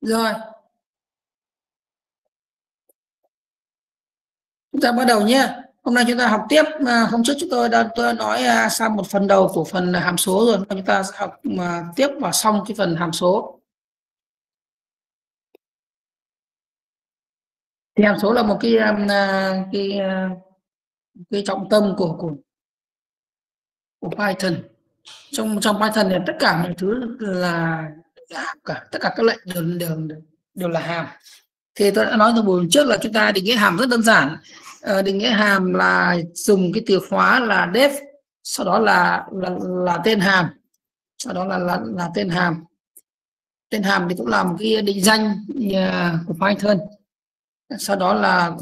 rồi. Chúng ta bắt đầu nhé. Hôm nay chúng ta học tiếp à, hôm trước chúng tôi đã tôi nói à, sang một phần đầu của phần hàm số rồi. Chúng ta học mà tiếp và xong cái phần hàm số. Thì hàm số là một cái à, à cái à, cái trọng tâm của của của Python. Trong trong Python thì tất cả mọi thứ là, là hàm cả tất cả các lệnh đều đều đều là hàm. Thì tôi đã nói từ buổi trước là chúng ta định nghĩa hàm rất đơn giản. À, định nghĩa hàm là dùng cái từ khóa là def sau đó là là, là tên hàm. Sau đó là, là là tên hàm. Tên hàm thì cũng là một cái định danh ờ, của Python. Sau đó là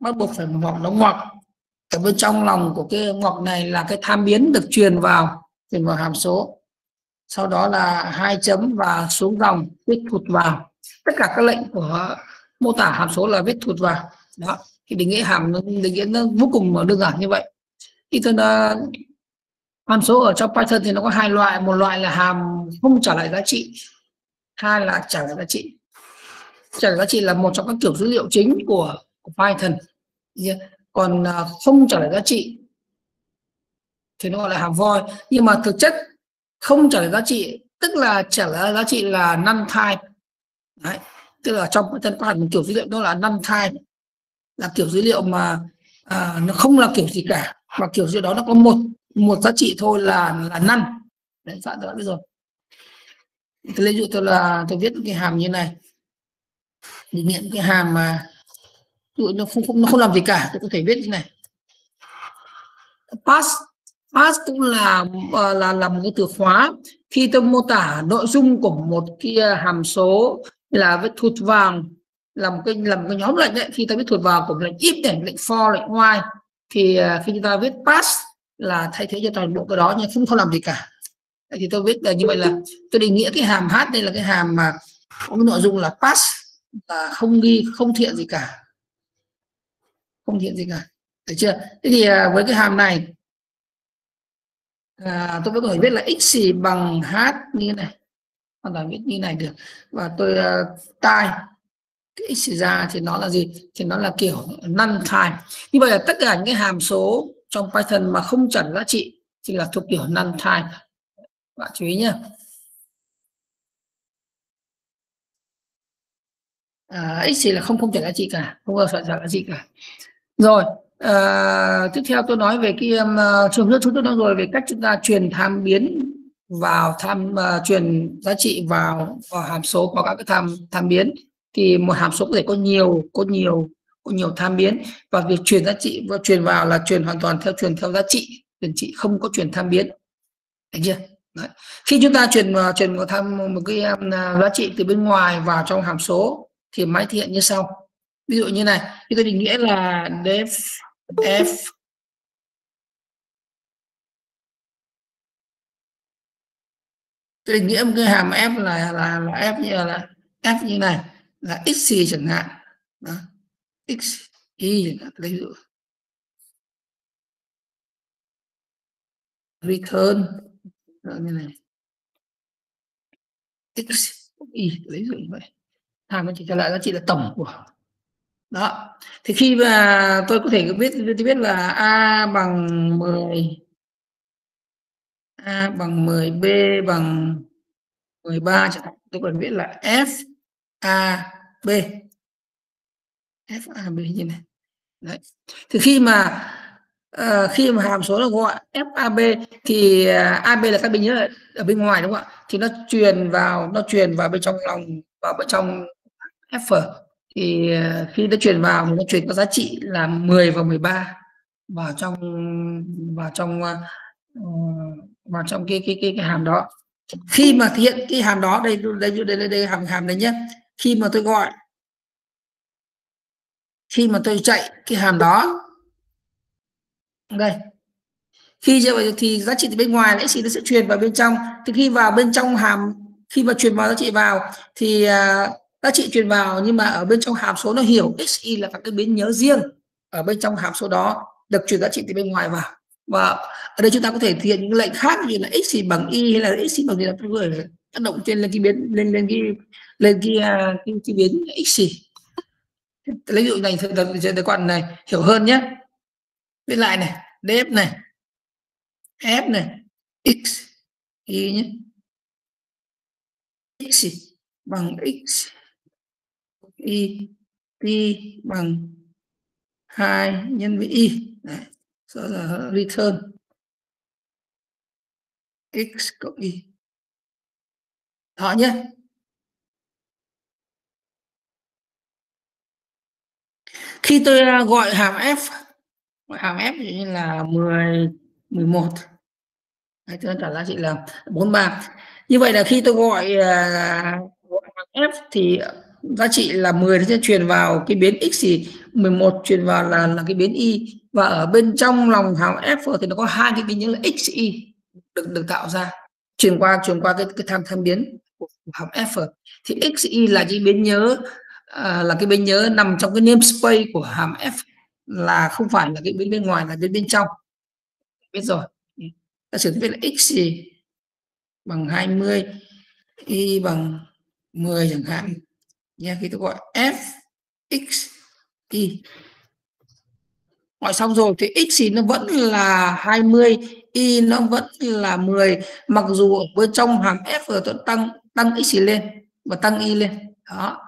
bắt buộc phải ngoặc đóng ngoặc. Ở bên trong lòng của cái ngoặc này là cái tham biến được truyền vào truyền vào hàm số sau đó là hai chấm và xuống dòng viết thụt vào. Tất cả các lệnh của mô tả hàm số là viết thụt vào. Đó thì định nghĩa hàm định nghĩa nó vô cùng đơn giản như vậy. Thì tôi hàm số ở trong Python thì nó có hai loại một loại là hàm không trả lại giá trị hai là trả lại giá trị. Trả lại giá trị là một trong các kiểu dữ liệu chính của, của Python. Còn uh, không trả lại giá trị thì nó gọi là hàm void nhưng mà thực chất không trả lời giá trị tức là trả lời giá trị là none thai, Đấy. tức là trong cái thân quan một kiểu dữ liệu đó là none thai là kiểu dữ liệu mà à, nó không là kiểu gì cả và kiểu dữ liệu đó nó có một một giá trị thôi là là năm đấy bạn đã biết rồi. Tôi lấy dụ tôi là tôi viết cái hàm như này. Định nghĩa cái hàm mà dụ nó không, không nó không làm gì cả tôi có thể viết như này. Pass pass cũng là ờ, là là một cái từ khóa. Khi tôi mô tả nội dung của một cái ờ, hàm số là với thuật vàng là một cái, là một cái nhóm lệnh đấy khi ta viết thuật vào của lệnh if này, lệnh for, lệnh while thì ờ, khi chúng ta viết pass là thay thế cho toàn bộ cái đó nhưng không không làm gì cả. Thì tôi viết là như vậy là tôi định nghĩa cái hàm h đây là cái hàm mà có cái nội dung là pass là không ghi, không thiện gì cả. Không thiện gì cả. Được chưa? Thế thì với cái hàm này à, tôi vẫn có thể viết là x bằng h như thế này. Hoàn toàn viết như này được. Và tôi à, uh, tai cái x ra thì nó là gì? Thì nó là kiểu none time như vậy là tất cả những cái hàm số trong Python mà không chuẩn giá trị thì là thuộc kiểu none time bạn chú ý nhé à, x là không không chuẩn giá trị cả. Không có giờ giá trị cả. Rồi à, tiếp theo tôi nói về cái um, ờ, trường hợp chúng tôi nói rồi về cách chúng ta truyền tham biến vào tham uh, truyền giá trị vào vào hàm số có các cái tham tham biến. Thì một hàm số có thể có nhiều có nhiều có nhiều tham biến. Và việc truyền giá trị và truyền vào là truyền hoàn toàn theo truyền theo giá trị. Truyền trị không có truyền tham biến. Được chưa? Đấy. khi chúng ta truyền uh, truyền một tham một cái um, à, giá trị từ bên ngoài vào trong hàm số thì máy thể hiện như sau. Ví dụ như này thì tôi định nghĩa là def f. Định nghĩa cái hàm f là là, là f như là f như này là x chẳng hạn. Đó. x y chẳng hạn lấy dụ. Return. Đó, như này. X y lấy dụ như vậy. Hàm nó chỉ trả lại giá trị là tổng của đó. Thì khi mà tôi có thể biết tôi biết là a bằng 10 a bằng 10 b bằng 13 chẳng hạn. Tôi còn biết là f a b. F a b như này. Đấy. Thì khi mà uh, khi mà hàm số là gọi f a b thì uh, a b là các bình nhớ ở bên ngoài đúng không ạ? Thì nó truyền vào nó truyền vào bên trong lòng vào bên trong f thì ờ, khi nó chuyển vào nó chuyển có giá trị là 10 và 13 vào trong vào trong ờ, ờ, vào trong cái cái cái, cái hàm đó. Khi mà thực hiện cái hàm đó đây đây đây đây, đây hàm hàm này nhé khi mà tôi gọi khi mà tôi chạy cái hàm đó đây. Khi như vậy thì giá trị từ bên ngoài lẽ gì nó sẽ truyền vào bên trong. Thì khi vào bên trong hàm khi mà truyền vào giá trị vào thì giá trị truyền vào nhưng mà ở bên trong hàm số nó hiểu xy là các cái biến nhớ riêng. Ở bên trong hàm số đó được truyền giá trị từ bên ngoài vào. Và ở đây chúng ta có thể thực hiện những lệnh khác như là x bằng y hay là x bằng gì là tôi vừa tác động trên lên cái biến lên lên cái lên cái à, cái, cái biến x lấy dụ này cho các quan này hiểu hơn nhé. Viết lại này df này f này x y nhé. X bằng x y t bằng. 2 nhân với y. Đấy. sau là return. X cộng y. Đó nhé. Khi tôi à, gọi hàm f gọi hàm f như là 10 11 Đấy, tôi trả giá trị là 43 như vậy là khi tôi gọi, uh, gọi hàm f thì giá trị là 10 nó sẽ truyền vào cái biến x thì 11 truyền vào là là cái biến y. Và ở bên trong lòng hàm f thì nó có hai cái biến nhớ là x y được được tạo ra. Truyền qua truyền qua cái cái tham tham biến của hàm f. Thì x y là cái biến nhớ à, là cái biến nhớ nằm trong cái namespace của hàm f là không phải là cái biến bên ngoài là biến bên trong. Biết rồi. Ta sử dụng là x gì bằng 20 y bằng 10 chẳng hạn nha khi tôi gọi f x y gọi xong rồi thì x thì nó vẫn là 20 y nó vẫn là 10 mặc dù ở bên trong hàm f rồi tôi tăng tăng x lên và tăng y lên đó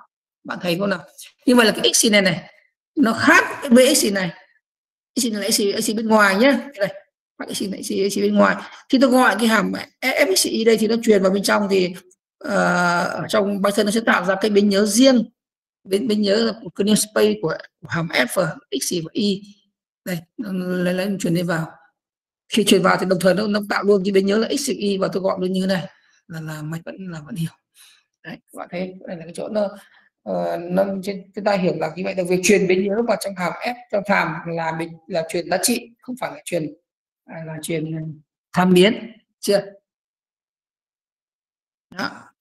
bạn thấy không nào như vậy là cái x này này nó khác với x này x này là x, x bên ngoài nhé đây các x này x, x bên ngoài khi tôi gọi cái hàm fxy đây thì nó truyền vào bên trong thì Ờ, ở trong Python nó sẽ tạo ra cái biến nhớ riêng. Biến biến nhớ là cái namespace của, của hàm f x và y. Đây lấy lấy chuyển đi vào. Khi chuyển vào thì đồng thời nó, nó tạo luôn cái biến nhớ là x y và tôi gọi luôn như thế này là là mày vẫn là vẫn hiểu. Đấy các bạn thấy đây là cái chỗ nó uh, nó chúng ta hiểu là như vậy là việc truyền biến nhớ vào trong hàm f trong hàm là mình là truyền giá trị không phải là truyền à, là truyền à, tham biến chưa? Đó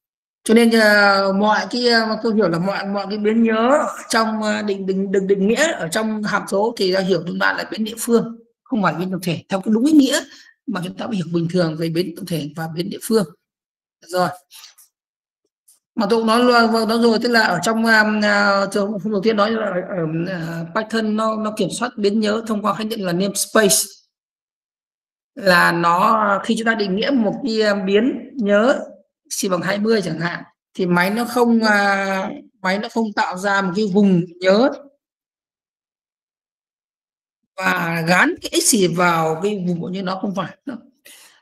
cho nên uh, mọi cái ờ, mà tôi hiểu là mọi mọi cái biến nhớ trong ờ, định định định định nghĩa ở trong hàm số thì ta hiểu chúng ta là biến địa phương không phải biến tổng thể. Theo cái đúng ý nghĩa mà chúng ta hiểu bình thường về biến tổng thể và biến địa phương. Rồi. Mà tôi cũng nói vâng, nói rồi tức là ở trong trường uh, đầu tiên nói là ở uh, Python nó nó kiểm soát biến nhớ thông qua khái niệm là namespace là nó khi chúng ta định nghĩa một cái biến nhớ chỉ bằng 20 chẳng hạn thì máy nó không uh, máy nó không tạo ra một cái vùng nhớ. Và gắn cái x vào cái vùng như nó không phải.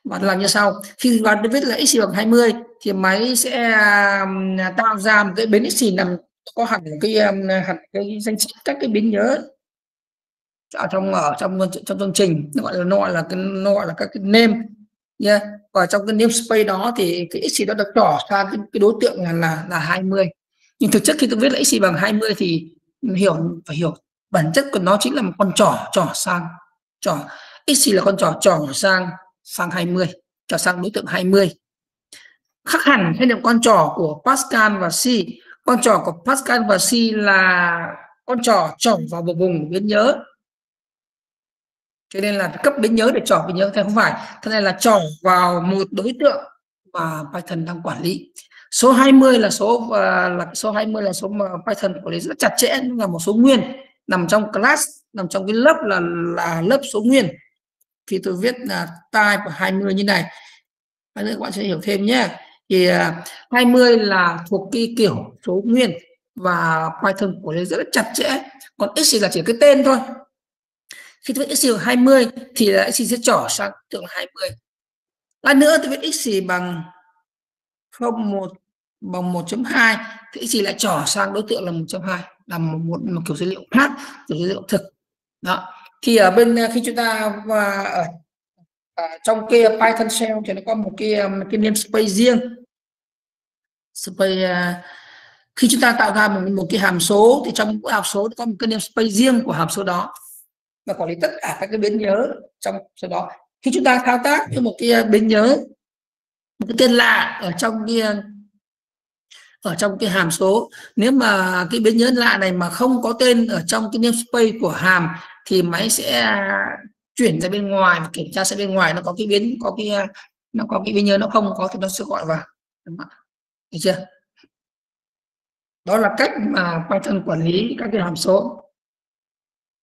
Và làm như sau khi gắn viết là x bằng 20 thì máy sẽ tạo ra một cái biến x nằm có hẳn cái hẳn cái danh sách các cái biến nhớ. Ở trong ở trong trong chương trình nó gọi là nó gọi là cái nó gọi là các cái name yeah. và trong cái namespace đó thì cái xì đó được trỏ sang cái, cái đối tượng là là là 20 nhưng thực chất khi tôi viết là xì bằng 20 thì hiểu phải hiểu bản chất của nó chính là một con trỏ trỏ sang trỏ. Xì là con trỏ trỏ sang sang 20 trỏ sang đối tượng 20 khác hẳn hay là con trỏ của Pascal và C. Con trỏ của Pascal và C là con trỏ trỏ vào một vùng biến nhớ cho nên là cấp biến nhớ để trỏ biến nhớ thì không phải. Thế này là trỏ vào một đối tượng mà Python đang quản lý. Số 20 là số uh, là số 20 là số mà Python quản lý rất chặt chẽ là một số nguyên nằm trong class nằm trong cái lớp là là lớp số nguyên. Khi tôi viết là type 20 như này. Các bạn sẽ hiểu thêm nhé. Thì à, uh, 20 là thuộc cái kiểu số nguyên và Python quản lý rất là chặt chẽ. Còn x là chỉ cái tên thôi khi tôi viết x bằng 20 thì là x sẽ trỏ sang tượng 20 lát nữa tôi viết x bằng 01 bằng 1.2 thì x lại trỏ sang đối tượng là 1.2 là một, một, một kiểu dữ liệu khác kiểu dữ liệu thực. Đó. Thì ở bên à, khi chúng ta và ở, ở trong cái Python shell thì nó có một cái à, một cái namespace riêng. Space à, khi chúng ta tạo ra một, một cái hàm số thì trong hàm số có một cái namespace riêng của hàm số đó và quản lý tất cả các cái biến nhớ trong số đó. Khi chúng ta thao tác với một cái ờ, biến nhớ, một cái tên lạ ở trong cái ờ, ở trong cái hàm số, nếu mà cái biến nhớ lạ này mà không có tên ở trong cái namespace của hàm thì máy sẽ chuyển ra bên ngoài và kiểm tra sẽ bên ngoài nó có cái biến có cái, nó có cái biến nhớ nó không có thì nó sẽ gọi vào. Được chưa? Đó là cách mà Python quản lý các cái hàm số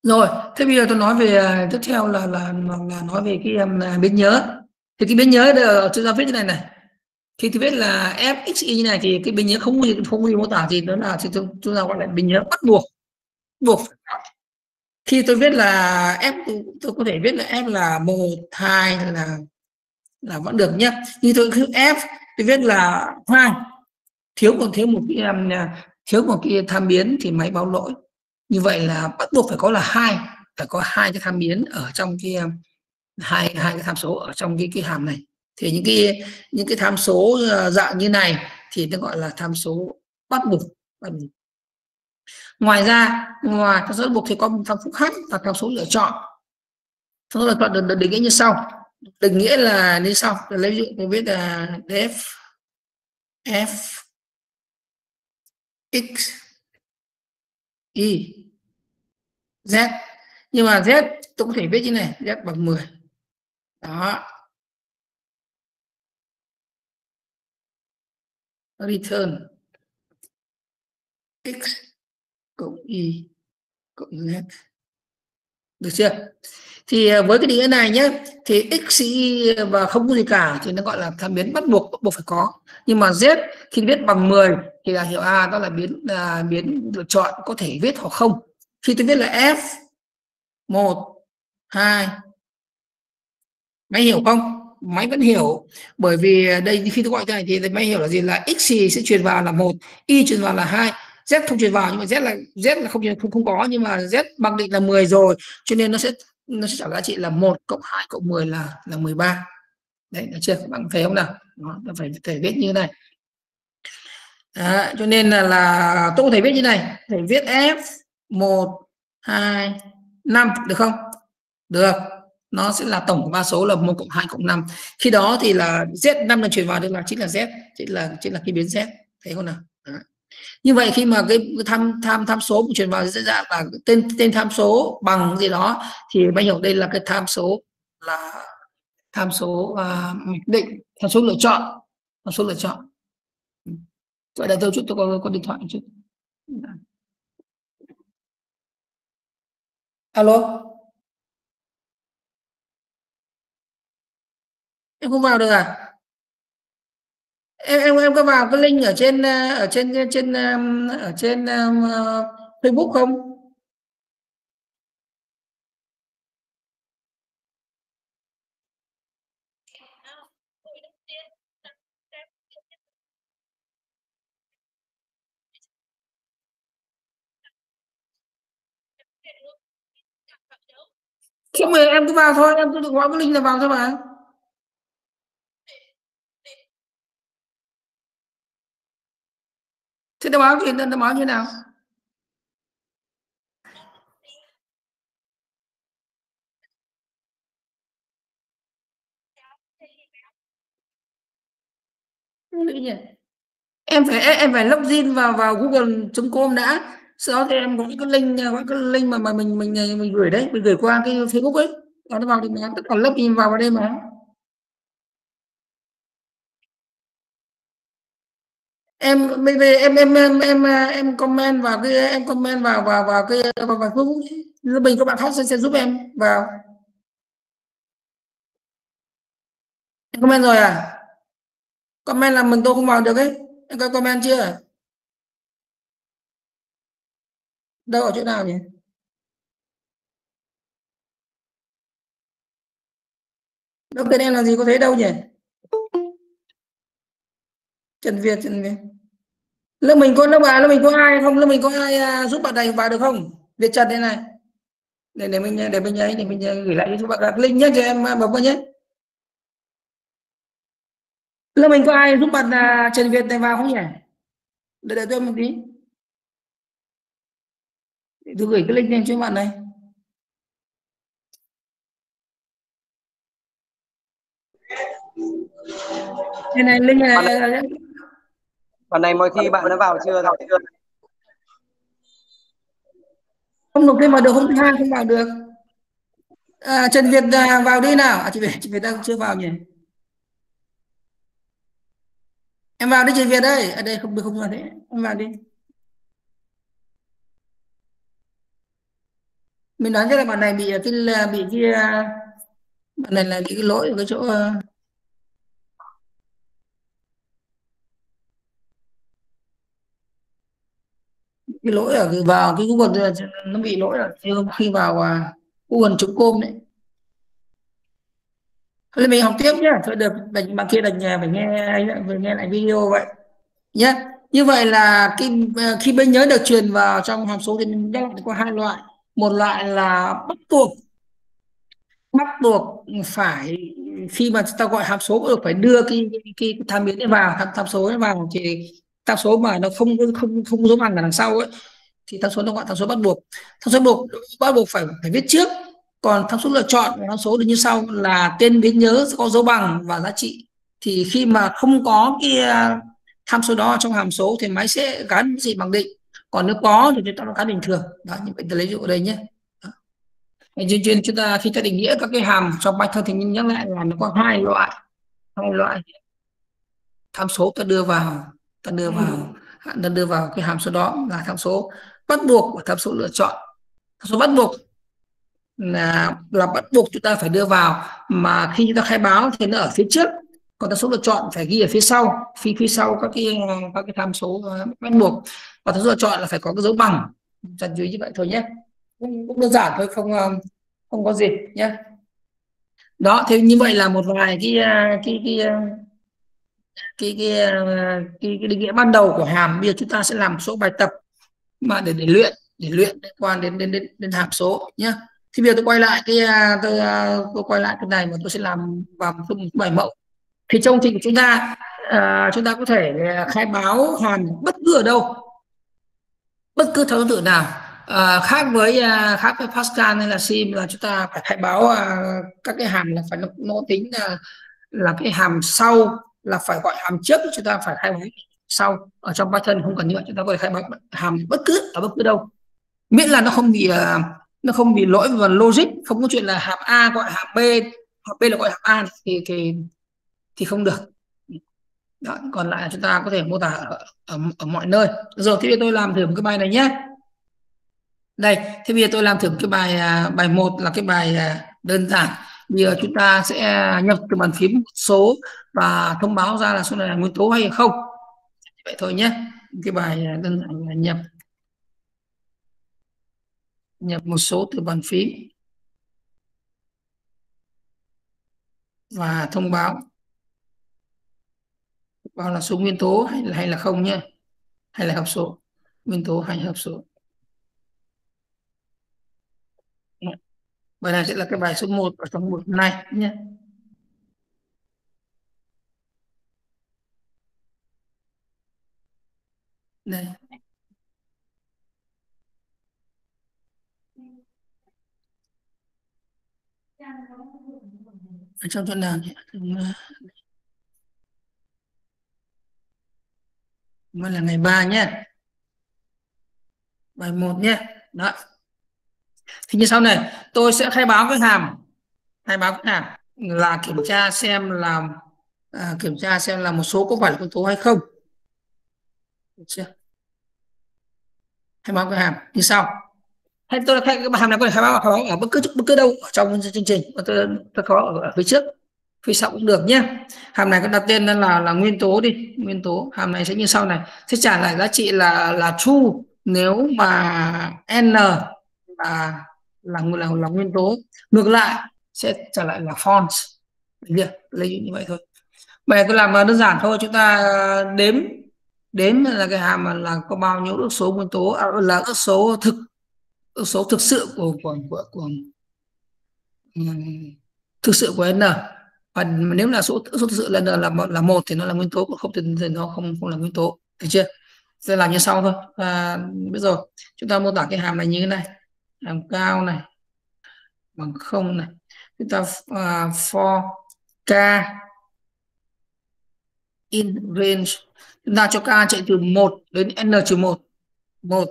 rồi thế bây giờ tôi nói về à, tiếp theo là là, là nói về cái um, à, biến nhớ. Thì cái biến nhớ ở chúng ta viết như này này. Khi tôi viết là fxy như này thì cái biến nhớ không không không mô tả gì đó là thì chúng, chúng ta gọi là biến nhớ bắt buộc. Buộc khi tôi viết là f tôi, tôi có thể viết là f là một hai là là vẫn được nhé như tôi cứ f tôi viết là hai. Thiếu còn thiếu một cái um, à, thiếu một cái tham biến thì máy báo lỗi như vậy là bắt buộc phải có là hai phải có hai cái tham biến ở trong cái ờ, hai hai cái tham số ở trong cái cái hàm này. Thì những cái những cái tham số ờ, dạng như này thì nó gọi là tham số bắt buộc bắt buộc. Ngoài ra ngoài tham số bắt buộc thì có tham số khác và tham số lựa chọn. Tham số lựa chọn được, được định nghĩa như sau. Định nghĩa là như sau. Lấy ví dụ tôi viết là f f x y. Z. Nhưng mà z tôi có thể viết như này, z bằng 10 đó. Return. X cộng y cộng z. Được chưa? Thì ờ, với cái định nghĩa này nhé thì x y e và không có gì cả thì nó gọi là tham biến bắt buộc bắt buộc phải có. Nhưng mà z khi viết bằng 10 thì là hiệu a đó là biến à, biến lựa chọn có thể viết hoặc không. Khi tôi viết là f một hai máy hiểu không? Máy vẫn hiểu. Bởi vì đây khi tôi gọi cái này thì máy hiểu là gì? Là x sẽ truyền vào là một y truyền vào là hai z không truyền vào nhưng mà z là z là không không không có nhưng mà z bằng định là 10 rồi cho nên nó sẽ nó sẽ trả giá trị là 1 cộng 2 cộng 10 là là 13 đấy được chưa? Các bạn thấy không nào? Nó phải thể viết như này. À, cho nên là là tôi có thể viết như này. Thể viết f 1 2 5 được không? Được. Nó sẽ là tổng của ba số là 1 cộng 2 cộng 5 khi đó thì là z 5 lần chuyển vào được là chính là z chính là chính là cái biến z. Thấy không nào? Đó như vậy khi mà cái tham tham tham số chuyển vào sẽ dạng là tên tên tham số bằng gì đó thì bạn hiểu đây là cái tham số là tham số uh, định tham số lựa chọn tham số lựa chọn. Vậy là tôi chút tôi có, có điện thoại chút. Alo? Em không vào được à? Em em em có vào cái link ở trên ờ, ở trên trên ờ, ở trên uh, Facebook không? Không mà em cứ vào thôi em cứ gọi cái link là vào thôi mà. Thế nó báo gì nó báo như nào? Em phải em phải login vào vào google.com đã. Sau đó thì em có cái link cái link mà mà mình mình mình gửi đấy, mình gửi qua cái facebook ấy. Đó nó vào thì mình tất cả login vào vào đây mà. Em bây giờ em em em em em comment vào cái em comment vào vào vào cái vào, vào Facebook lúc mình có bạn khác sẽ, sẽ giúp em vào. Em comment rồi à? Comment là mình tôi không vào được ấy. Em có comment chưa? Đâu ở chỗ nào nhỉ? Đâu tên em là gì có thấy đâu nhỉ? Trần Việt Trần Việt lớp mình có lớp à lớp mình có ai không? Lớp mình có ai uh, giúp bạn này vào được không? Việt Trần đây này. Để để mình để mình ấy để mình gửi lại cho bạn đặt link nhé cho em bấm vào nhé. Lớp mình có ai giúp bạn uh, Trần Việt này vào không nhỉ? Để để tôi một tí. Để tôi gửi cái link lên cho bạn này. Đây này link này Phần này mọi khi bạn đã vào chưa rồi? Không nộp thêm vào được, không thứ hai không vào được. À, Trần Việt à, vào đi nào. À, chị Việt, chị Việt đang chưa vào nhỉ? em vào đi chị Việt đây ở đây không không là thế em vào đi mình nói cho là bạn này bị cái bị cái bạn này là bị cái lỗi ở cái chỗ ờ, cái lỗi ở cái vào cái Google nó bị lỗi là khi vào à, Google chấm côm đấy. Thôi mình học tiếp nhé thôi được bạn, bạn kia đành nhà phải nghe phải nghe lại video vậy. Nhé như vậy là khi à, khi bên nhớ được truyền vào trong hàm số thì mình nhắc có hai loại. Một loại là bắt buộc bắt buộc phải khi mà ta gọi hàm số được phải đưa cái cái, cái tham biến vào tham, tham số vào thì tham số mà nó không không không giống bằng ở đằng sau ấy, thì tham số nó gọi tham số bắt buộc. Tham số bắt buộc bắt buộc phải phải viết trước. Còn tham số lựa chọn tham số được như sau, là tên biến nhớ có dấu bằng và giá trị. Thì khi mà không có cái à, tham số đó trong hàm số thì máy sẽ gắn gì bằng định. Còn nếu có thì chúng ta nó gắn bình thường. Đó, như vậy ta lấy dụ ở đây nhé. Chuyên chuyên chúng ta, khi ta định nghĩa các cái hàm trong Python thì nhắc lại là nó có hai loại hai loại tham số ta đưa vào ta đưa vào ta đưa vào cái hàm số đó là tham số bắt buộc và tham số lựa chọn. Tham số bắt buộc là là bắt buộc chúng ta phải đưa vào mà khi chúng ta khai báo thì nó ở phía trước. Còn tham số lựa chọn phải ghi ở phía sau phía phía sau các cái các cái tham số ờ, bắt buộc. Và tham số lựa chọn là phải có cái dấu bằng. Dần chú như vậy thôi nhé. Cũng đơn giản thôi không ờ, không có gì nhé. Đó thế như vậy là một vài cái ờ, cái cái cái cái ờ, cái, cái, định nghĩa ban đầu của hàm bây giờ chúng ta sẽ làm một số bài tập mà để để luyện để luyện liên quan đến đến đến, đến hàm số nhé thì bây giờ tôi quay lại cái à, tôi, à, tôi quay lại cái này mà tôi sẽ làm vào một bài mẫu. Thì trong trình của chúng ta à, chúng ta có thể à, khai báo hàm bất cứ ở đâu bất cứ theo thứ tự nào. À, khác với à, khác với Pascal hay là Sim là chúng ta phải khai báo à, các cái hàm là phải nó, nó tính là là cái hàm sau là phải gọi hàm trước chúng ta phải khai báo sau. Ở trong Python không cần như vậy chúng ta có thể khai báo hàm bất cứ ở bất cứ đâu. Miễn là nó không bị ờ, nó không bị lỗi về logic không có chuyện là hàm A gọi hàm B hàm B là gọi hàm A thì thì thì không được. Đó, còn lại chúng ta có thể mô tả ở, ở, ở mọi nơi. Rồi thì tôi làm thử một cái bài này nhé. Đây thế bây giờ tôi làm thử cái bài à, bài một là cái bài à, đơn giản giờ chúng ta sẽ nhập từ bàn phím số và thông báo ra là số này là nguyên tố hay không. Vậy thôi nhé. Cái bài đơn giản là nhập. Nhập một số từ bàn phím. Và thông báo. Báo là số nguyên tố hay là hay là không nhé. Hay là hợp số. Nguyên tố hay hợp số. Bài này sẽ là cái bài số 1 ở trong buổi này nhé. Đây. Ở trong chỗ nào nhỉ mới là ngày 3 nhé. Bài 1 nhé. Đó thì như sau này tôi sẽ khai báo cái hàm khai báo cái hàm là kiểm tra xem là à, kiểm tra xem là một số có phải là con số hay không. Được chưa? Khai báo cái hàm như sau. Hay tôi khai cái hàm này có thể khai báo, khai báo ở bất cứ bất cứ đâu ở trong chương trình tôi, tôi có ở, ở phía trước phía sau cũng được nhé. Hàm này có đặt tên là là nguyên tố đi nguyên tố. Hàm này sẽ như sau này sẽ trả lại giá trị là là true nếu mà n là là là, là nguyên tố. Ngược lại sẽ trở lại là fonts được lấy như vậy thôi. Bài tôi làm đơn giản thôi. Chúng ta đếm đếm là cái hàm mà là có bao nhiêu ước số nguyên tố à, là ước số thực ước số thực sự của của của, của um, thực sự của n. Và nếu là số số thực sự là n là là một thì nó là nguyên tố còn không thì nó không không là nguyên tố. Được chưa? Sẽ làm như sau thôi. Và bây giờ chúng ta mô tả cái hàm này như thế này làm cao này. Bằng không này. Chúng ta uh, for k. In range. Chúng ta cho k chạy từ 1 đến n trừ 1 1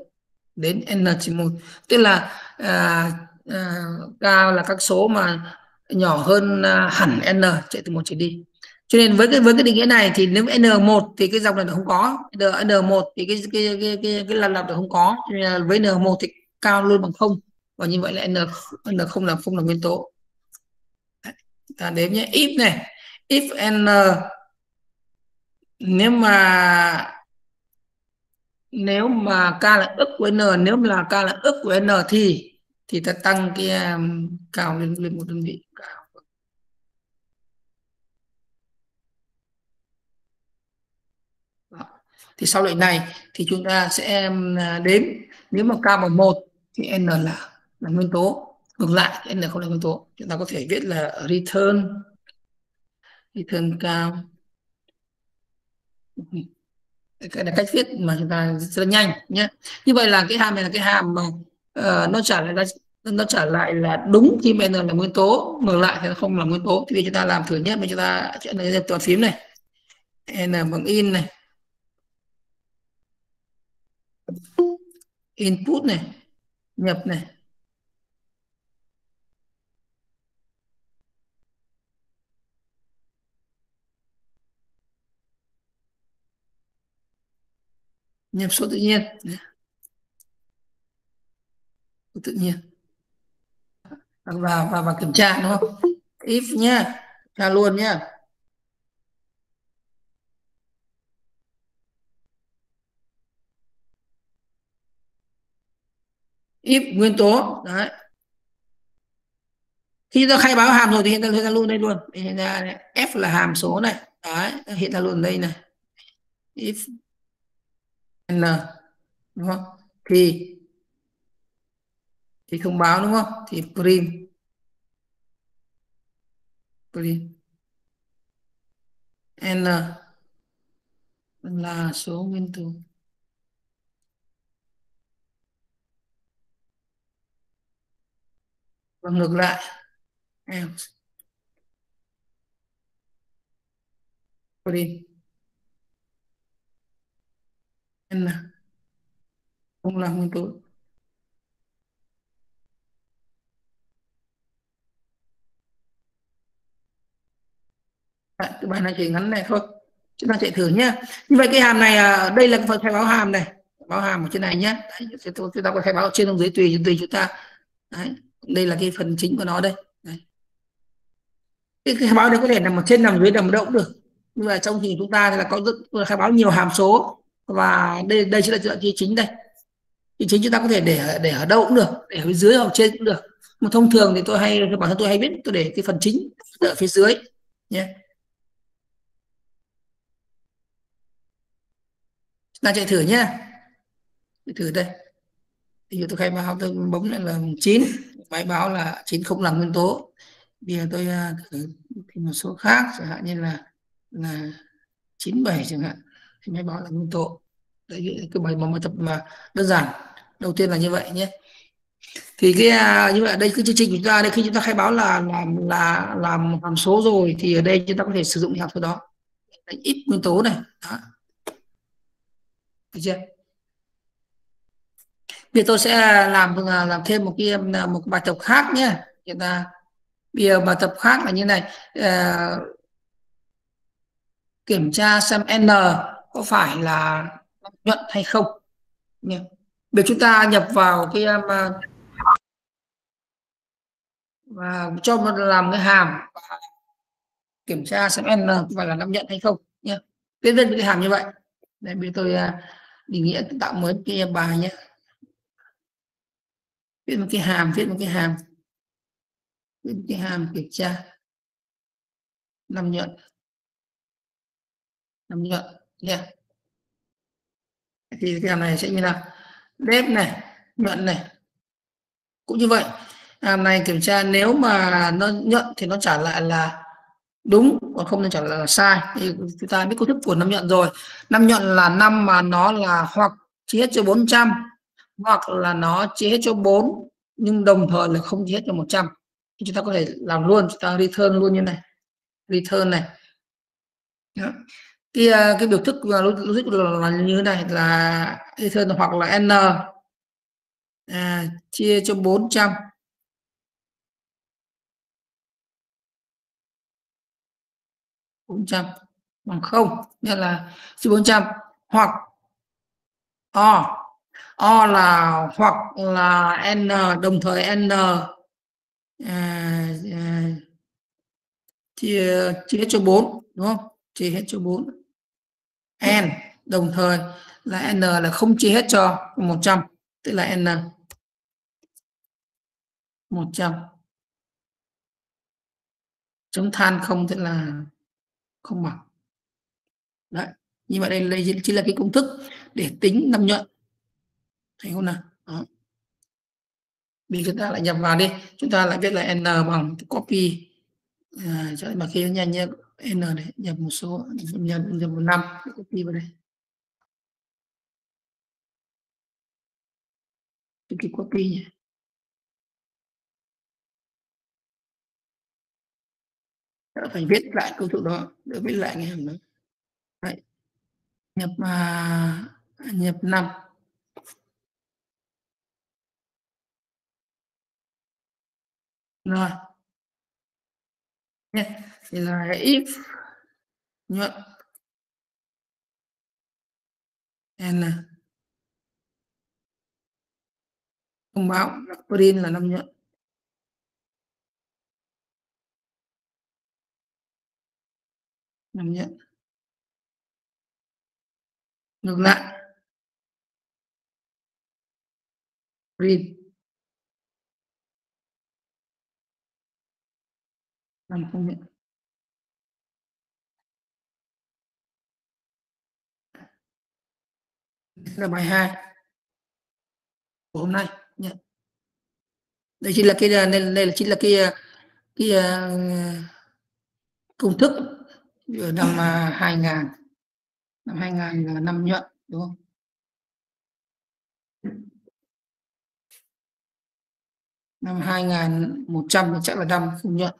đến n trừ 1 tức là uh, uh, k là các số mà nhỏ hơn uh, hẳn n chạy từ 1 trở đi. Cho nên với cái với cái định nghĩa này thì nếu n1 thì cái dòng này nó không có. N1 thì cái cái cái cái cái lần lọc là không có. Với n1 thì cao luôn bằng không. Và như vậy là n n không là không là nguyên tố. Ta đếm nhé. If này if n nếu mà nếu mà k là ức của n nếu là k là ức của n thì thì ta tăng cái um, cao lên lên một đơn vị. Cao thì sau lệnh này thì chúng ta sẽ um, đếm. Nếu mà k bằng một thì n là là nguyên tố. Ngược lại thì n không là nguyên tố. Chúng ta có thể viết là return return cao. Cái là cách viết mà chúng ta rất là nhanh nhé. Như vậy là cái hàm này là cái hàm mà uh, nó trả lại là nó trả lại là đúng khi n là nguyên tố. Ngược lại thì nó không là nguyên tố. Thì chúng ta làm thử nhé bây chúng ta chuyện này toàn phím này. N bằng in này. Input này nhập này. Nhập số tự nhiên. Số tự nhiên. Và và và kiểm tra, đúng không? If nhá tra luôn nhá if nguyên tố. Đấy. Khi ta khai báo hàm rồi thì hiện ra, hiện ra luôn đây luôn. Hiện ra f là hàm số này. Đấy hiện ra luôn đây này. If n. Đúng không? Thì thì không báo đúng không? Thì print print n là số nguyên tố. Và ngược lại đi, em n không là nguyên tử À, cái bài này chỉ ngắn này thôi. Chúng ta chạy thử nhé như vậy cái hàm này à, đây là phần khai báo hàm này. Báo hàm ở trên này nhé Đấy, chúng ta có khai báo trên dưới tùy tùy chúng ta. Đấy, đây là cái phần chính của nó đây. Đấy. cái khai báo này có thể nằm ở trên nằm dưới nằm động được. Nhưng mà trong thì chúng ta là có rất, khai báo nhiều hàm số. Và đây đây chính là chữ chính đây. Chữ chính chúng ta có thể để để ở đâu cũng được để ở dưới hoặc trên cũng được. Mà thông thường thì tôi hay bản thân tôi hay biết tôi để cái phần chính ở phía dưới nhé. Ta chạy thử nhé. Thử đây. Thì tôi khai báo tôi bấm lại là 9 máy báo là chín không là nguyên tố. Bây giờ tôi à, thử thêm một số khác, chẳng hạn như là là 97 chẳng hạn, thì máy báo là nguyên tố. Đấy, cái bài mà tập mà đơn giản, đầu tiên là như vậy nhé. Thì cái à, như vậy, đây, cái chương trình của chúng ta, đây, khi chúng ta khai báo là làm là làm hàm số rồi, thì ở đây chúng ta có thể sử dụng hàm số đó. Ít nguyên tố này. Đó. Được chưa? Bây giờ tôi sẽ à, làm à, làm thêm một cái à, một bài tập khác nhé. Hiện ta bây giờ bài tập khác là như này. À, kiểm tra xem n có phải là nhuận hay không nhé. Bây giờ chúng ta nhập vào cái và cho một làm cái hàm kiểm tra xem n có phải là năm nhận hay không nhé. Viết lên cái hàm như vậy. Đây bây giờ tôi định nghĩa tạo mới cái bài nhé viết một cái hàm, viết một cái hàm. Viết một cái hàm, kiểm tra. Năm nhuận. Năm nhuận nha yeah. thì cái hàm này sẽ như nào? Đếp này, nhuận này. Cũng như vậy, hàm này kiểm tra nếu mà nó nhuận thì nó trả lại là đúng, còn không nên trả lời là sai. Thì chúng ta biết công thức của năm nhuận rồi. Năm nhuận là năm mà nó là hoặc chia hết cho 400 hoặc là nó chia hết cho 4 nhưng đồng thời là không chia hết cho 100 thì chúng ta có thể làm luôn chúng ta return luôn như này. Return này. Đó. cái à, cái biểu thức à, logic là là như thế này là return hoặc là n. À, chia cho 400 400 bằng không nghĩa là 400 hoặc o o là hoặc là n đồng thời n. À, à, chia chia hết cho 4 đúng không? Chia hết cho 4 n đồng thời là n là không chia hết cho 100 tức là n. 100 chấm than không tức là không bằng. Đấy như vậy đây, đây chỉ là cái công thức để tính năm nhuận thấy không nào? Đó. vì chúng ta lại nhập vào đi. Chúng ta lại viết là n bằng copy. À, cho mà khi nhanh nhé n này nhập một số nhập nhập một năm copy vào đây. Cái copy nhé phải viết lại câu chuyện đó để viết lại nghe nữa Đấy. nhập à, nhập năm. Rồi. Nhé thì là if nhuận. N. Thông báo print là năm nhuận. Năm nhuận. Ngược lại. Print. Năm không nhận là bài 2 của hôm nay. Nhé đây chỉ là cái đây, đây là chỉ là cái cái uh, công thức ở năm uh, 2000 năm 2000 là năm nhuận đúng không? Năm 2100 thì chắc là năm không nhuận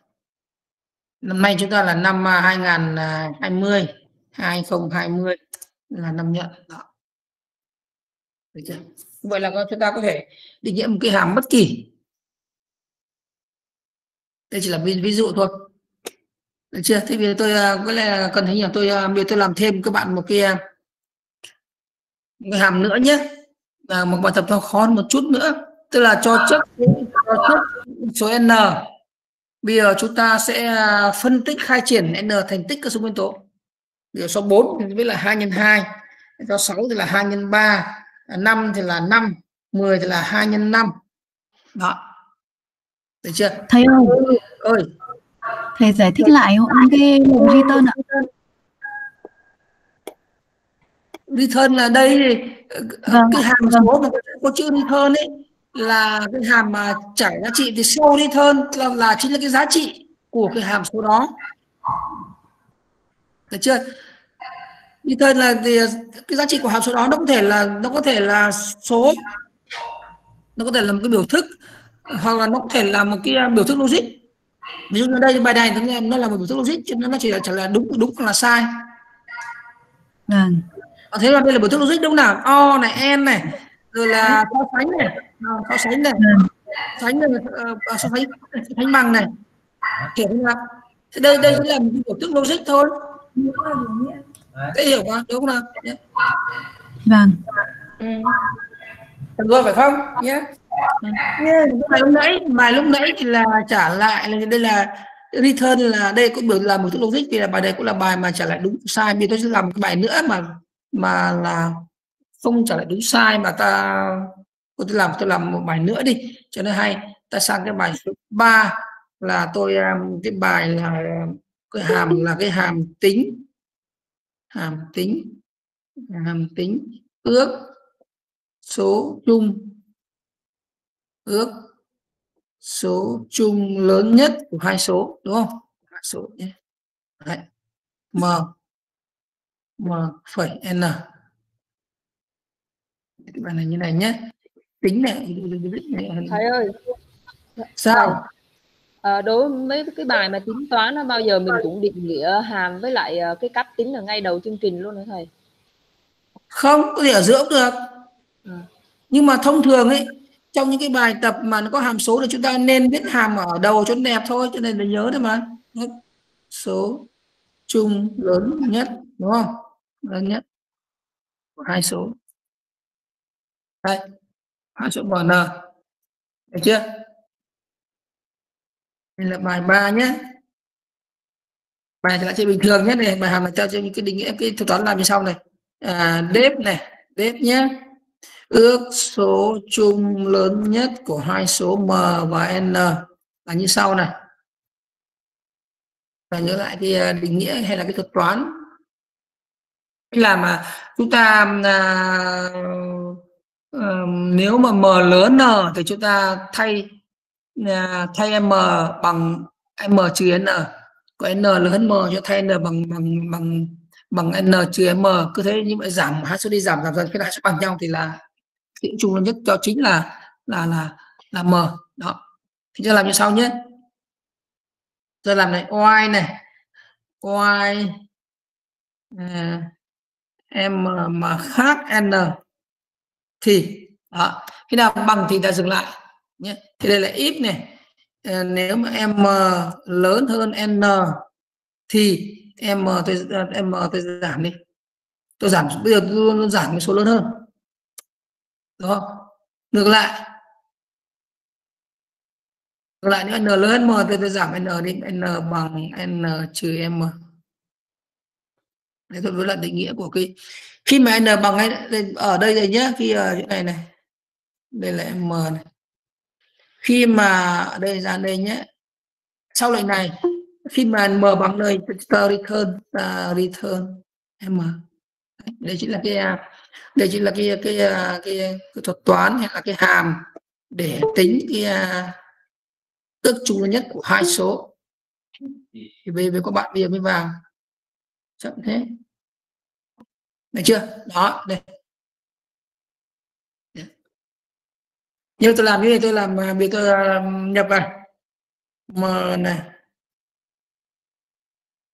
năm nay chúng ta là năm à, 2020 2020 à, là năm nhuận đó. Được chưa? Vậy là chúng ta có thể định nghĩa một cái hàm bất kỳ. Đây chỉ là ví, ví dụ thôi. Được chưa? Thế bây giờ tôi à, có lẽ cần thấy nhiều tôi bây giờ tôi làm thêm các bạn một cái một cái hàm nữa nhé. À, một bài tập nó khó một chút nữa. Tức là cho trước cho trước số n bây giờ chúng ta sẽ phân tích khai triển n thành tích các số nguyên tố. Bây giờ số 4 thì biết là 2 nhân 2 số 6 thì là 2 nhân 3 5 thì là 5 10 thì là 2 nhân 5 đó. Được chưa? Thầy ơi. Ơi. Thầy giải thích lại hộ cái mục return ạ. Return là đây Vâng, cái hàm vâng. số mà có chữ return ấy là cái hàm mà trả giá trị thì show return là, là chính là cái giá trị của cái hàm số đó. Được chưa? Return là thì cái giá trị của hàm số đó nó có thể là nó có thể là số nó có thể là một cái biểu thức hoặc là nó có thể là một cái biểu thức logic. Ví dụ như đây bài này nó nó là một biểu thức logic cho nên nó chỉ là trả lời đúng đúng hoặc là sai. Ờ, thế là đây là biểu thức logic đúng nào? O này n này rồi là so sánh này. Ờ, so sánh này. Vâng. Sánh này ờ, ờ, so sánh so sánh bằng này. Kiểu như là thế đây đây chỉ là một biểu thức logic thôi. Dễ hiểu không đúng không nào? Nhé. vâng. Ừ. Được rồi phải không? Nhé. Yeah. bài lúc nãy bài lúc nãy thì là trả lại là đây là return là đây cũng biểu là một thức logic thì là bài này cũng là bài mà trả lại đúng sai. Bây tôi sẽ làm cái bài nữa mà mà là không trả lại đúng sai mà ta tôi làm tôi làm một bài nữa đi. Cho nó hay, ta sang cái bài số 3 là tôi à, cái bài là, cái hàm là cái hàm tính. Hàm tính hàm tính, ước số chung, ước số chung lớn nhất của hai số, đúng không? Hai số nhé. Đấy. m m phẩy n cái bài này như này nhé tính này thầy ơi. Sao? À, đối với cái bài mà tính toán nó bao giờ mình cũng định nghĩa hàm với lại ờ, cái cách tính ở ngay đầu chương trình luôn hả thầy? Không có thể ở giữa cũng được. Ừ. nhưng mà thông thường ấy trong những cái bài tập mà nó có hàm số thì chúng ta nên viết hàm ở đầu cho đẹp thôi cho nên là nhớ đấy mà. Số chung lớn nhất đúng không? Lớn nhất hai số đây hai số n. Được chưa? Đây là bài 3 nhé. Bài thì lại chơi bình thường nhé này. Bài hàm là cho cho những cái định nghĩa cái thuật toán làm như sau này. À, đếp này. Đếp nhé. Ước số chung lớn nhất của hai số m và n là như sau này. Và nhớ lại cái à, định nghĩa hay là cái thuật toán. Là mà chúng ta à, nếu mà m lớn n thì chúng ta thay à, thay m bằng m trừ n. Có n lớn m cho thay n bằng bằng bằng bằng n trừ m. Cứ thế như vậy giảm hai số đi giảm giảm dần cái đại số bằng nhau thì là cái chung lớn nhất cho chính là là là là m. Đó. Thì cho làm như sau nhé. Giờ làm này y này. Y à, uh, m mà khác n thì đó. Khi nào bằng thì ta dừng lại nhé. Thì đây là ít này. À, nếu mà m ờ, lớn hơn n thì m ờ, tôi m tôi giảm đi. Tôi giảm bây giờ tôi luôn giảm cái số lớn hơn. Đó ngược lại. Ngược lại nếu n lớn hơn m thì tôi giảm n đi. N bằng n trừ m đấy tôi là định nghĩa của cái khi mà n bằng ngay ở đây này nhé khi ở chỗ này này đây là m này. Khi mà ở đây ra đây nhé sau lệnh này khi mà m bằng nơi ta return ta return m. Đây chính là cái à, đây chính là cái cái cái, cái, cái thuật toán hay là cái hàm để tính cái à, ước chung lớn nhất của hai số. Thì về với các bạn bây giờ mới vào chậm thế. Được chưa? Đó, đây. Dạ. Như tôi làm như này tôi làm à, việc tôi à, nhập vào. M này.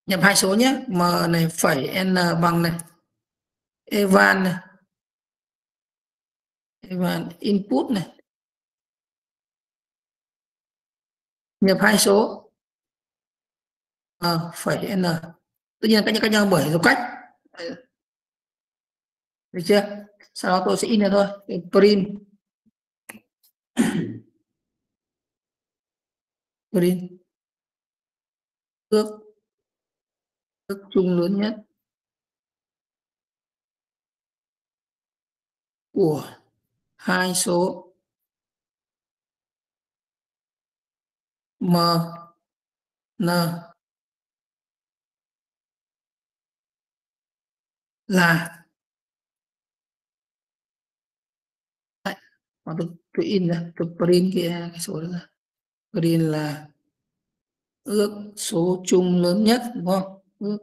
Nhập hai số nhé. M này, phẩy n bằng này. Evan này. Evan input này. Nhập hai số. M phẩy n tất nhiên cách cách nhau bởi dấu cách. Được chưa? Sau đó tôi sẽ in ra thôi print. Print. Ước. Ước chung lớn nhất. Của hai số. M. N là và tôi, tôi in ra tôi print cái, cái số đó ra. Print là ước số chung lớn nhất đúng không? Ước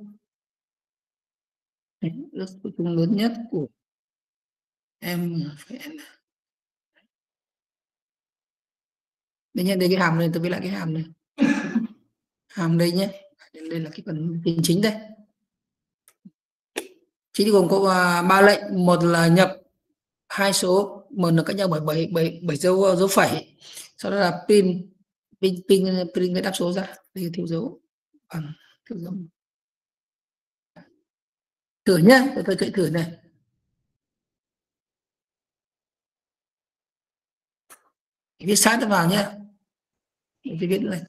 ước số chung lớn nhất của em phải đây nhé đây cái hàm này tôi viết lại cái hàm này. Hàm đây nhé đây là cái phần hình chính đây chỉ gồm có à, ba lệnh. Một là nhập hai số một là cách nhau bởi bảy bảy bảy dấu à, dấu phẩy. Sau đó là pin pin pin pin cái đáp số ra. Thì thiếu dấu. Bằng thiếu dấu. Thử nhá. Tôi tôi chạy thử này. Viết sát vào nhé thì viết này.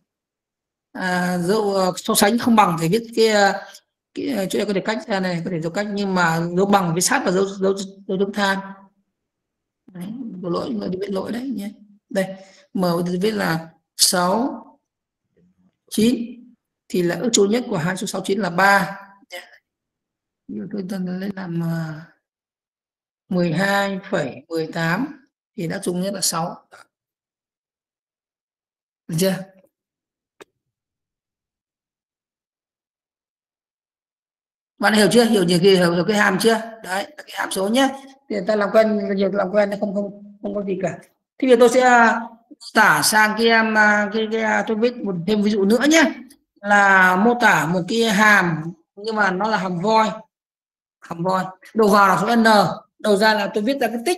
À, dấu à, so sánh không bằng thì viết cái Ờ, chỗ này có thể cách ra này có thể dấu cách nhưng mà dấu bằng với sát và dấu dấu dấu chấm than. Đấy, có lỗi người biết lỗi đấy nhé. Đây m viết là 6 9 thì là ước số nhất của hai số 69 là 3 như tôi tân lên làm ờ, 12,18 thì đã chung nhất là 6 được chưa? Bạn hiểu chưa? Hiểu nhiều kỳ hiểu, hiểu cái hàm chưa? Đấy cái hàm số nhé thì ta làm quen nhiều làm quen không không không có gì cả. Thì bây giờ tôi sẽ à, tả sang cái à, em cái, cái, à, tôi viết một thêm ví dụ nữa nhé là mô tả một cái hàm nhưng mà nó là hàm voi. Hàm voi. Đầu vào là số n. Đầu ra là tôi viết ra cái tích.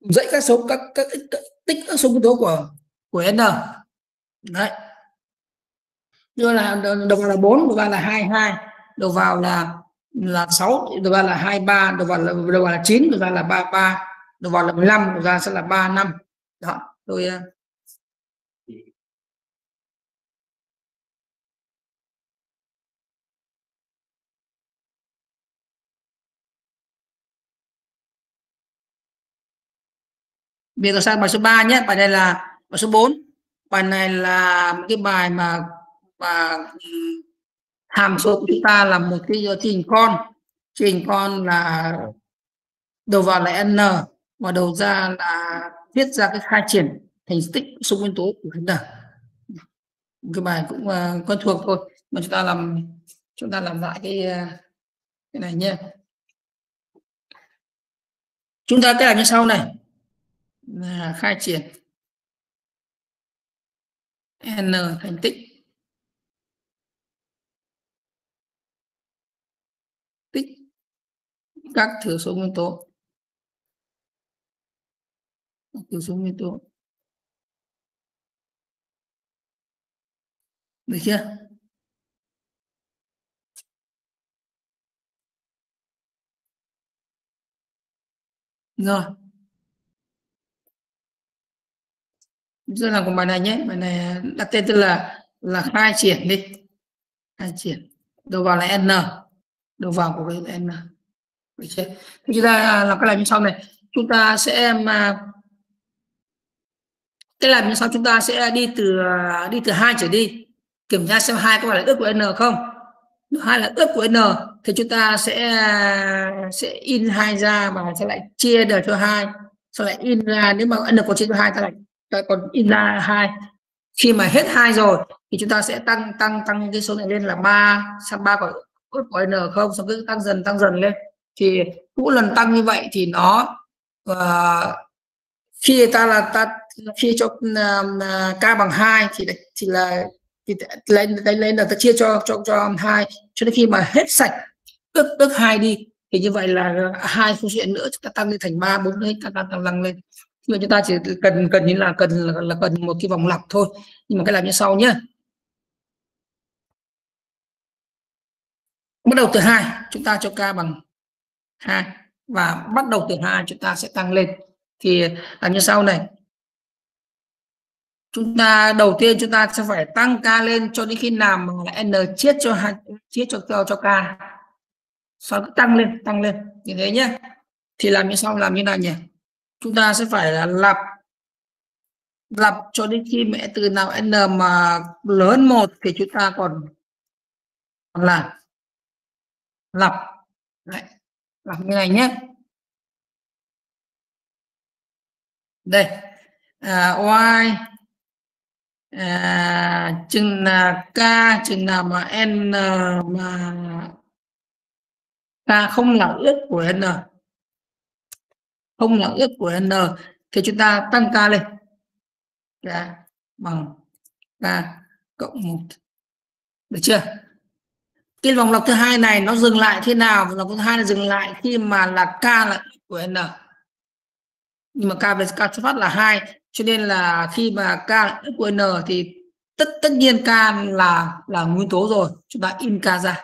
Dãy các số các, các, các tích các số nguyên tố của của n. Đấy. Đưa là đầu vào là 4 đầu ra là 22 đầu vào là là 6 đầu vào là 23 đầu vào là, đầu vào là 9 đầu ra là 33 đầu vào là 15 đầu ra sẽ là 35 đó tôi à. Bây giờ sang bài số 3 nhé, bài này là, bài số 4 bài này là một cái bài mà mà hàm số của chúng ta là một cái trình con. Trình con là đầu vào là n và đầu ra là viết ra cái khai triển thành tích số nguyên tố của n cái bài cũng uh, quen thuộc thôi mà chúng ta làm chúng ta làm lại cái ờ, cái này nhé. Chúng ta cái làm như sau này. Là khai triển n thành tích. Các thừa số nguyên tố. Thừa số nguyên tố. Được chưa? Rồi. Giờ làm cùng bài này nhé. Bài này đặt tên tức là là khai triển đi. Khai triển. Đầu vào là n. Đầu vào của cái là n được chưa? Chúng ta làm cái làm như sau này. Chúng ta sẽ um, mà cái làm như sau. Chúng ta sẽ đi từ à, đi từ hai trở đi. Kiểm tra xem hai có phải là ước của n không. Hai là ước của n, thì chúng ta sẽ à, sẽ in hai ra và sẽ lại chia đều cho hai. Sau lại in ra, nếu mà n có chia cho hai, ta lại, ta còn in ra hai. Khi mà hết hai rồi, thì chúng ta sẽ tăng tăng tăng cái số này lên là ba. Sang ba còn ước của n không, xong cứ tăng dần tăng dần lên thì mỗi lần tăng như vậy thì nó ờ, uh, khi ta là ta khi cho ờ, uh, k bằng hai thì thì là thì lên lên lên là ta chia cho cho cho hai. Cho đến khi mà hết sạch ước ước hai đi thì như vậy là hai không chuyện nữa chúng ta tăng lên thành ba bốn đấy ta tăng tăng tăng lên. Nhưng mà chúng ta chỉ cần cần như là cần là, là cần một cái vòng lặp thôi. Nhưng mà cái làm như sau nhé bắt đầu từ hai chúng ta cho k bằng hai, và bắt đầu từ hai chúng ta sẽ tăng lên. Thì làm như sau này. Chúng ta, đầu tiên chúng ta sẽ phải tăng k lên cho đến khi nào mà n chiết cho chiết cho cho cho k sau cứ tăng lên tăng lên, như thế nhé. Thì làm như sau, làm như nào nhỉ? Chúng ta sẽ phải là lặp lặp cho đến khi mẹ từ nào n mà lớn một thì chúng ta còn là lặp. Đấy lặp như này nhé. Đây. À, y. À, chừng là k chừng nào mà n mà k không là ước của n. Không là ước của n. Thì chúng ta tăng k lên. K bằng k cộng một. Được chưa? Cái vòng lặp thứ hai này nó dừng lại thế nào? Vòng lặp thứ hai là dừng lại khi mà là k là của n. Nhưng mà k về k xuất phát là hai. Cho nên là khi mà k là của n thì tất tất nhiên k là là nguyên tố rồi. Chúng ta in k ra.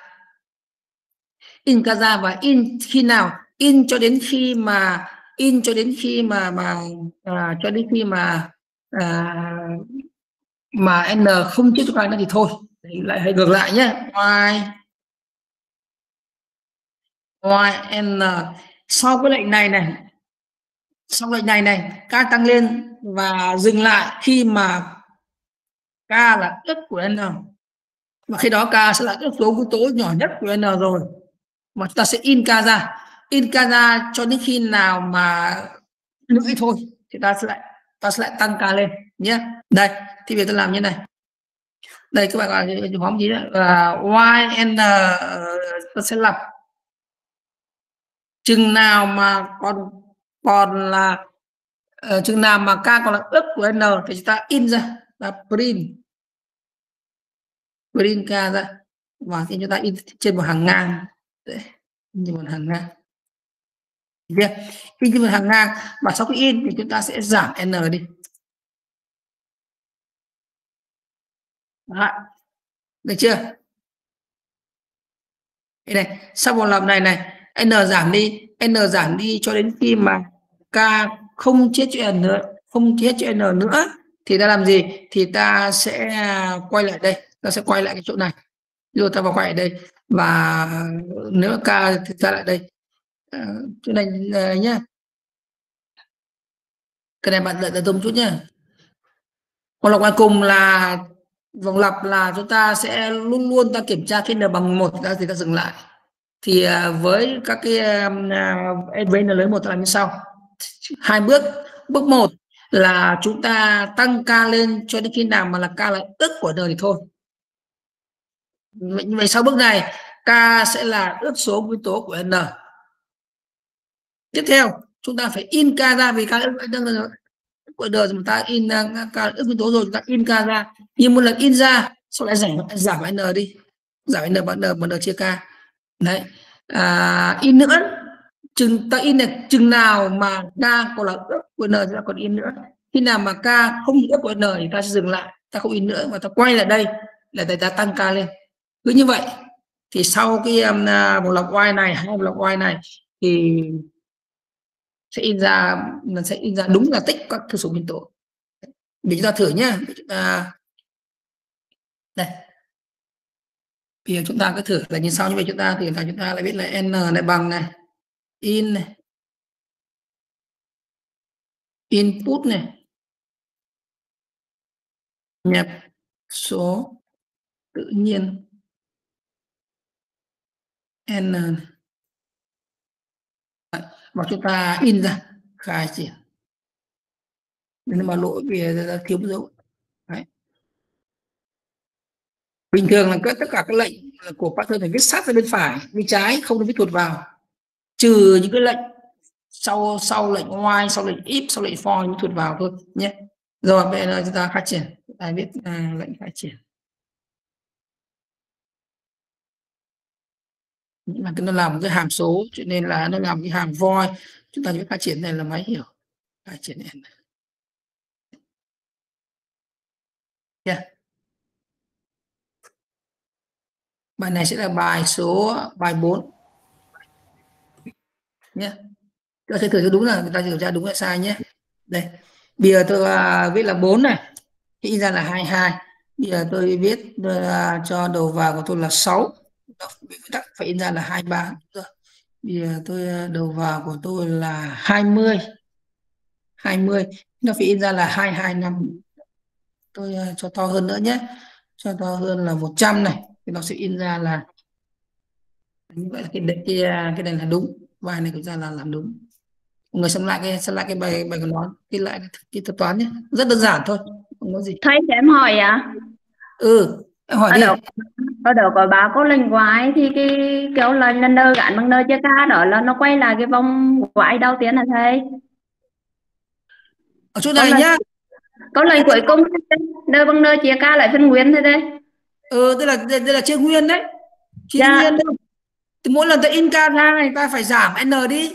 In k ra và in khi nào? In cho đến khi mà in cho đến khi mà mà à, cho đến khi mà à, mà n không chia cho nó nữa thì thôi. Đấy, lại hay ngược lại nhé. Y y n uh, sau cái lệnh này này, sau lệnh này này k tăng lên và dừng lại khi mà k là ước của n. Và khi đó k sẽ là ước số yếu tố nhỏ nhất của n rồi. Mà chúng ta sẽ in k ra. In k ra cho đến khi nào mà lưỡi thôi, thì ta sẽ lại, ta sẽ lại tăng k lên, nhé. Đây, thì bây giờ tôi làm như này. Đây, các bạn gọi là nhóm gì đó. Là y n uh, ta sẽ lập chừng nào mà còn còn là uh, chừng nào mà k còn là ước của n thì chúng ta in ra là print. Print k ra. Và thì chúng ta in trên một hàng ngang. Đấy, trên một hàng ngang. Được. in trên một hàng ngang và sau khi in thì chúng ta sẽ giảm n đi. Đó. được chưa? Đây này sau một lần này này n giảm đi n giảm đi cho đến khi mà k không chia cho n nữa không chia cho n nữa thì ta làm gì? Thì ta sẽ quay lại đây ta sẽ quay lại cái chỗ này. Rồi ta vào quay lại đây và nếu k thì ta lại đây. À, chỗ này uh, nhá. Cái này bạn đợi ta tôm chút nhá. Vòng lặp cuối cùng là vòng lặp là chúng ta sẽ luôn luôn ta kiểm tra khi n bằng một ta thì ta dừng lại thì à, với các cái à, à, uh, n lớn một ta làm như sau. Hai bước. Bước một là chúng ta tăng k lên cho đến khi nào mà là k là ước của n thì thôi. Vậy, vậy sau bước này k sẽ là ước số nguyên tố của n. Tiếp theo chúng ta phải in k ra vì k ước của đời. Chúng ta in k ước nguyên tố rồi chúng ta in k ra. Nhưng một lần in ra sau lại giảm giảm n đi. Giảm n bằng n bằng n chia k đấy. À, in nữa. Chừng ta in này chừng nào mà k còn là ước của n thì ta còn in nữa. Khi nào mà k không ước của n thì ta sẽ dừng lại ta không in nữa mà ta quay lại đây là để ta tăng k lên. Cứ như vậy. Thì sau cái um, à, một lọc y này hai một lọc y này thì sẽ in ra nó sẽ in ra đúng là tích các thừa số nguyên tố. Để chúng ta thử nhá. À, đây thì chúng ta cứ thử là như sau như vậy chúng ta, thì là chúng ta lại biết là n này bằng này, in này, input này, nhập số tự nhiên n và chúng ta in ra, khai triển. Nên mà lỗi vì thiếu dấu Đấy bình thường là tất cả các lệnh của Python phải viết sát ra bên phải bên trái không được viết thuật vào. Trừ những cái lệnh sau sau lệnh while sau lệnh if sau lệnh for mới thuật vào thôi nhé. Rồi bây giờ chúng ta khai triển. Ta viết à, lệnh khai triển? Nhưng mà nó làm một cái hàm số cho nên là nó làm cái hàm void chúng ta biết phát triển này là máy hiểu. Phát triển này. Yeah. Bài này sẽ là bài số bài 4 nhé. Tôi sẽ thử cho đúng là người ta kiểm tra đúng hay sai nhé. Đây. Bây à, giờ tôi viết là 4 này. Thì ra là 22 bây giờ tôi viết uh, cho đầu vào của tôi là 6 bị tắc phải in ra là 23 rồi. Bây giờ tôi à, đầu vào của tôi là 20 20 nó phải in ra là 225 tôi à, cho to hơn nữa nhé. Cho to hơn là 100 này thì nó sẽ in ra là như vậy là cái cái cái này là đúng bài này cũng ra là làm đúng. Mọi người xem lại cái xem lại cái bài bài của nó ghi lại cái, cái thuật toán nhé. Rất đơn giản thôi không có gì. Thầy cho em hỏi à? Ừ em hỏi ở đi đâu ở đâu có ba có lệnh quái thì cái kiểu là lần nơ gắn bằng nơ chia ca đó là nó quay lại cái vòng quái đầu tiên là thầy ở chỗ này nhá. có lệnh cuối cùng nơ bằng nơ chia ca lại phân nguyên thôi đây ừ đây là đây, đây là chia nguyên đấy. Chia Dạ. nguyên đấy thì mỗi lần ta in ca ra này ta phải giảm n đi.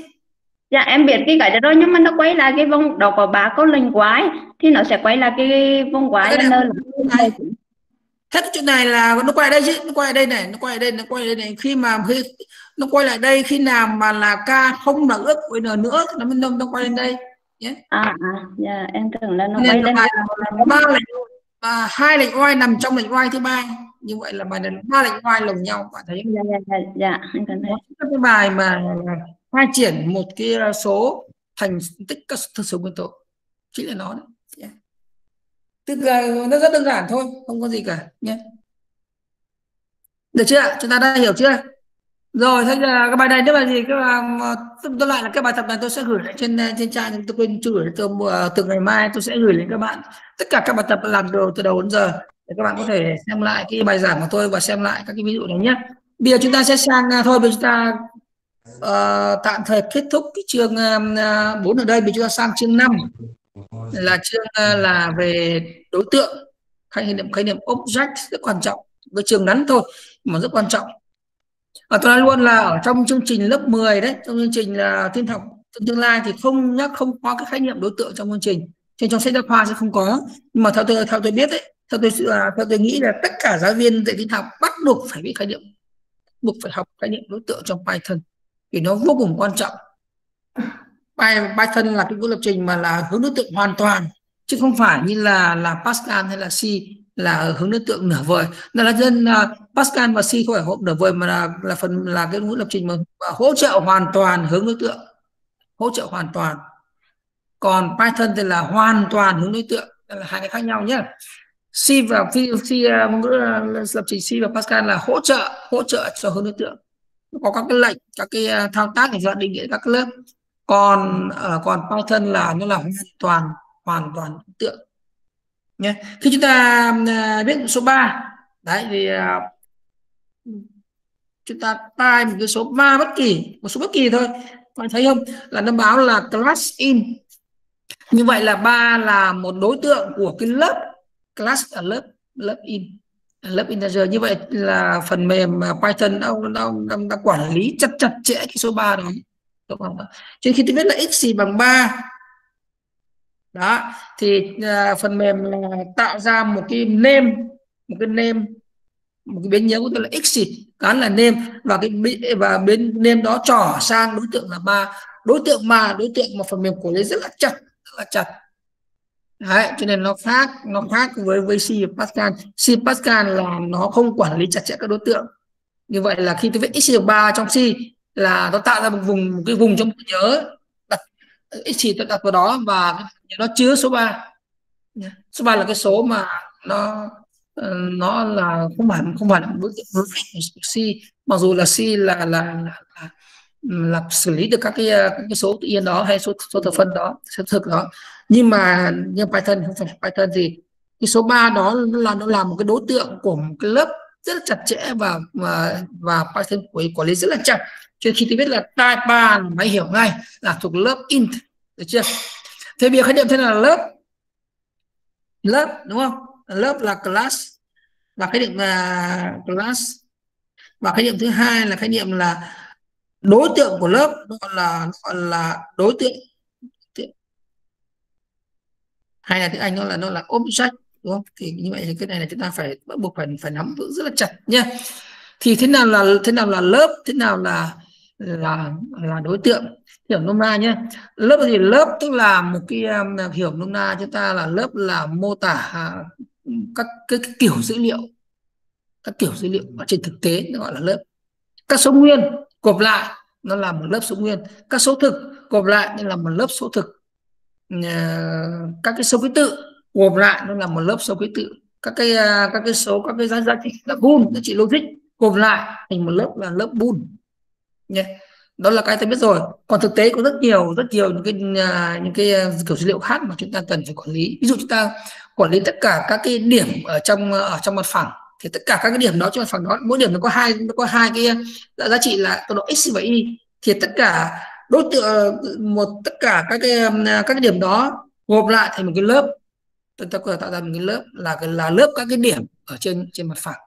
Dạ em biết cái cái đó rồi nhưng mà nó quay lại cái vòng đâu có ba có lệnh quái thì nó sẽ quay lại cái vòng quái Đây là này, hết chuyện này là nó quay đây chứ nó quay đây này nó quay đây nó quay đây này. Khi mà khi nó quay lại đây khi nào mà là ca không là ước với n nữa thì nó mới nâng nó quay lên đây. Nhé. À à dạ em tưởng là nó nên quay lên ba lệnh và hai lệnh oai nằm trong lệnh oai thứ ba. Như vậy là bài này ba lệnh oai lồng nhau bạn thấy dạ dạ dạ dạ em cảm thấy cái bài mà khai triển một cái số thành tích các thực số nguyên tố chỉ là nó đấy. Nhé. tức là nó rất đơn giản thôi không có gì cả nhé. Được chưa chúng ta đã hiểu chưa rồi thế là cái bài này nếu mà gì? Các bạn tôi, tôi lại là cái bài tập này tôi sẽ gửi lại trên ờ, trên trang tôi quên chưa gửi từ ờ, từ ngày mai tôi sẽ gửi đến các bạn tất cả các bài tập làm đồ từ đầu đến giờ để các bạn có thể xem lại cái bài giảng của tôi và xem lại các cái ví dụ này nhé. Bây giờ chúng ta sẽ sang ờ, thôi bây giờ chúng ta uh, tạm thời kết thúc cái chương uh, 4 ở đây. Bây giờ chúng ta sang chương 5 là chương uh, là về đối tượng khái niệm khái niệm object rất quan trọng với trường ngắn thôi mà rất quan trọng ở tôi nói luôn là ở trong chương trình lớp 10 đấy, trong chương trình là tin học trong tương lai thì không nhắc, không có cái khái niệm đối tượng trong chương trình. Trên trong sách giáo khoa sẽ không có. Nhưng mà theo tôi theo tôi biết đấy theo tôi sự- à, theo tôi nghĩ là tất cả giáo viên dạy tin học bắt buộc phải biết khái niệm. Buộc phải học khái niệm đối tượng trong Python, vì nó vô cùng quan trọng. Python là cái ngữ lập trình mà là hướng đối tượng hoàn toàn, chứ không phải như là là Pascal hay là C là ở hướng đối tượng nửa vời. Nên là dân uh, Pascal và C không phải hỗ nửa vời mà là là phần là cái ngữ lập trình mà, hỗ trợ hoàn toàn hướng đối tượng. Hỗ trợ hoàn toàn. Còn Python thì là hoàn toàn hướng đối tượng. Đây là hai cái khác nhau nhé. C và C, C à, ngữ à, lập trình C và Pascal là hỗ trợ hỗ trợ cho hướng đối tượng. Có các cái lệnh các cái thao tác để cho định nghĩa các lớp. Còn uh, còn Python là nó là hoàn toàn hoàn toàn đối tượng nhé khi chúng ta à, biết số 3 đấy thì à, chúng ta tai một cái số 3 bất kỳ một số bất kỳ thôi. Bạn thấy không? Là nó báo là class in. Như vậy là ba là một đối tượng của cái lớp class là lớp lớp in à, lớp integer. Như vậy là phần mềm Python nó nó nó, đã quản lý chặt chặt chẽ cái số 3 đó. Đúng không cho khi tôi biết là x gì bằng 3 đó thì uh, phần mềm là tạo ra một cái name một cái name một cái biến nhớ của tôi là x thì cán là name và cái và biến name đó trỏ sang đối tượng là ma. Đối tượng mà đối tượng mà phần mềm của lấy rất là chặt rất là chặt. Đấy, cho nên nó khác nó khác với với C Pascal. C Pascal là nó không quản lý chặt chẽ các đối tượng. Như vậy là khi tôi viết x 3 trong C là nó tạo ra một vùng một cái vùng trong bộ nhớ ít x tôi đặt vào đó và nó chứa số 3 số 3 là cái số mà nó ờ, nó là không phải không phải là đối C mặc dù là C là là, là, là là xử lý được các cái các cái số tự nhiên đó hay số số thập phân đó số thực đó. Nhưng mà như Python không phải Python thì cái số 3 đó là nó là một cái đối tượng của một cái lớp rất là chặt chẽ và và và Python của quản lý rất là chặt. Cho khi tôi biết là type 3 máy hiểu ngay là thuộc lớp int, được chưa? Thế bây giờ khái niệm thế nào là lớp? Lớp, đúng không? Lớp là class, và khái niệm là class. Và khái niệm thứ hai là khái niệm là đối tượng của lớp, nó gọi là gọi là đối tượng. Hay là tiếng Anh nó là nó là object đúng không? Thì như vậy thì cái này là chúng ta phải bắt buộc phải phải nắm vững rất là chặt nhé thì thế nào là thế nào là lớp thế nào là là là đối tượng? Hiểu nôm na nhé lớp thì lớp tức là một cái um, hiểu nôm na chúng ta là lớp là mô tả à, các cái, cái kiểu dữ liệu. Các kiểu dữ liệu ở trên thực tế nó gọi là lớp. Các số nguyên gộp lại nó là một lớp số nguyên. Các số thực gộp lại nên là một lớp số thực. Ờ, các cái số ký tự gộp lại, nó là một lớp số ký tự. Các cái à, các cái số, các cái giá giá trị là bool giá trị logic. Gộp lại thành một lớp là lớp bool nhé. Đó là cái ta biết rồi. Còn thực tế có rất nhiều rất nhiều những cái à, những cái à, kiểu dữ liệu khác mà chúng ta cần phải quản lý. Ví dụ chúng ta quản lý tất cả các cái điểm ở trong ở trong mặt phẳng, thì tất cả các cái điểm đó trong mặt phẳng đó, mỗi điểm nó có hai, nó có hai cái giá trị là tọa độ x và y. Thì tất cả đối tượng, một, tất cả các cái các cái điểm đó gộp lại thành một cái lớp chúng ta có thể tạo ra một cái lớp là là lớp các cái điểm ở trên trên mặt phẳng.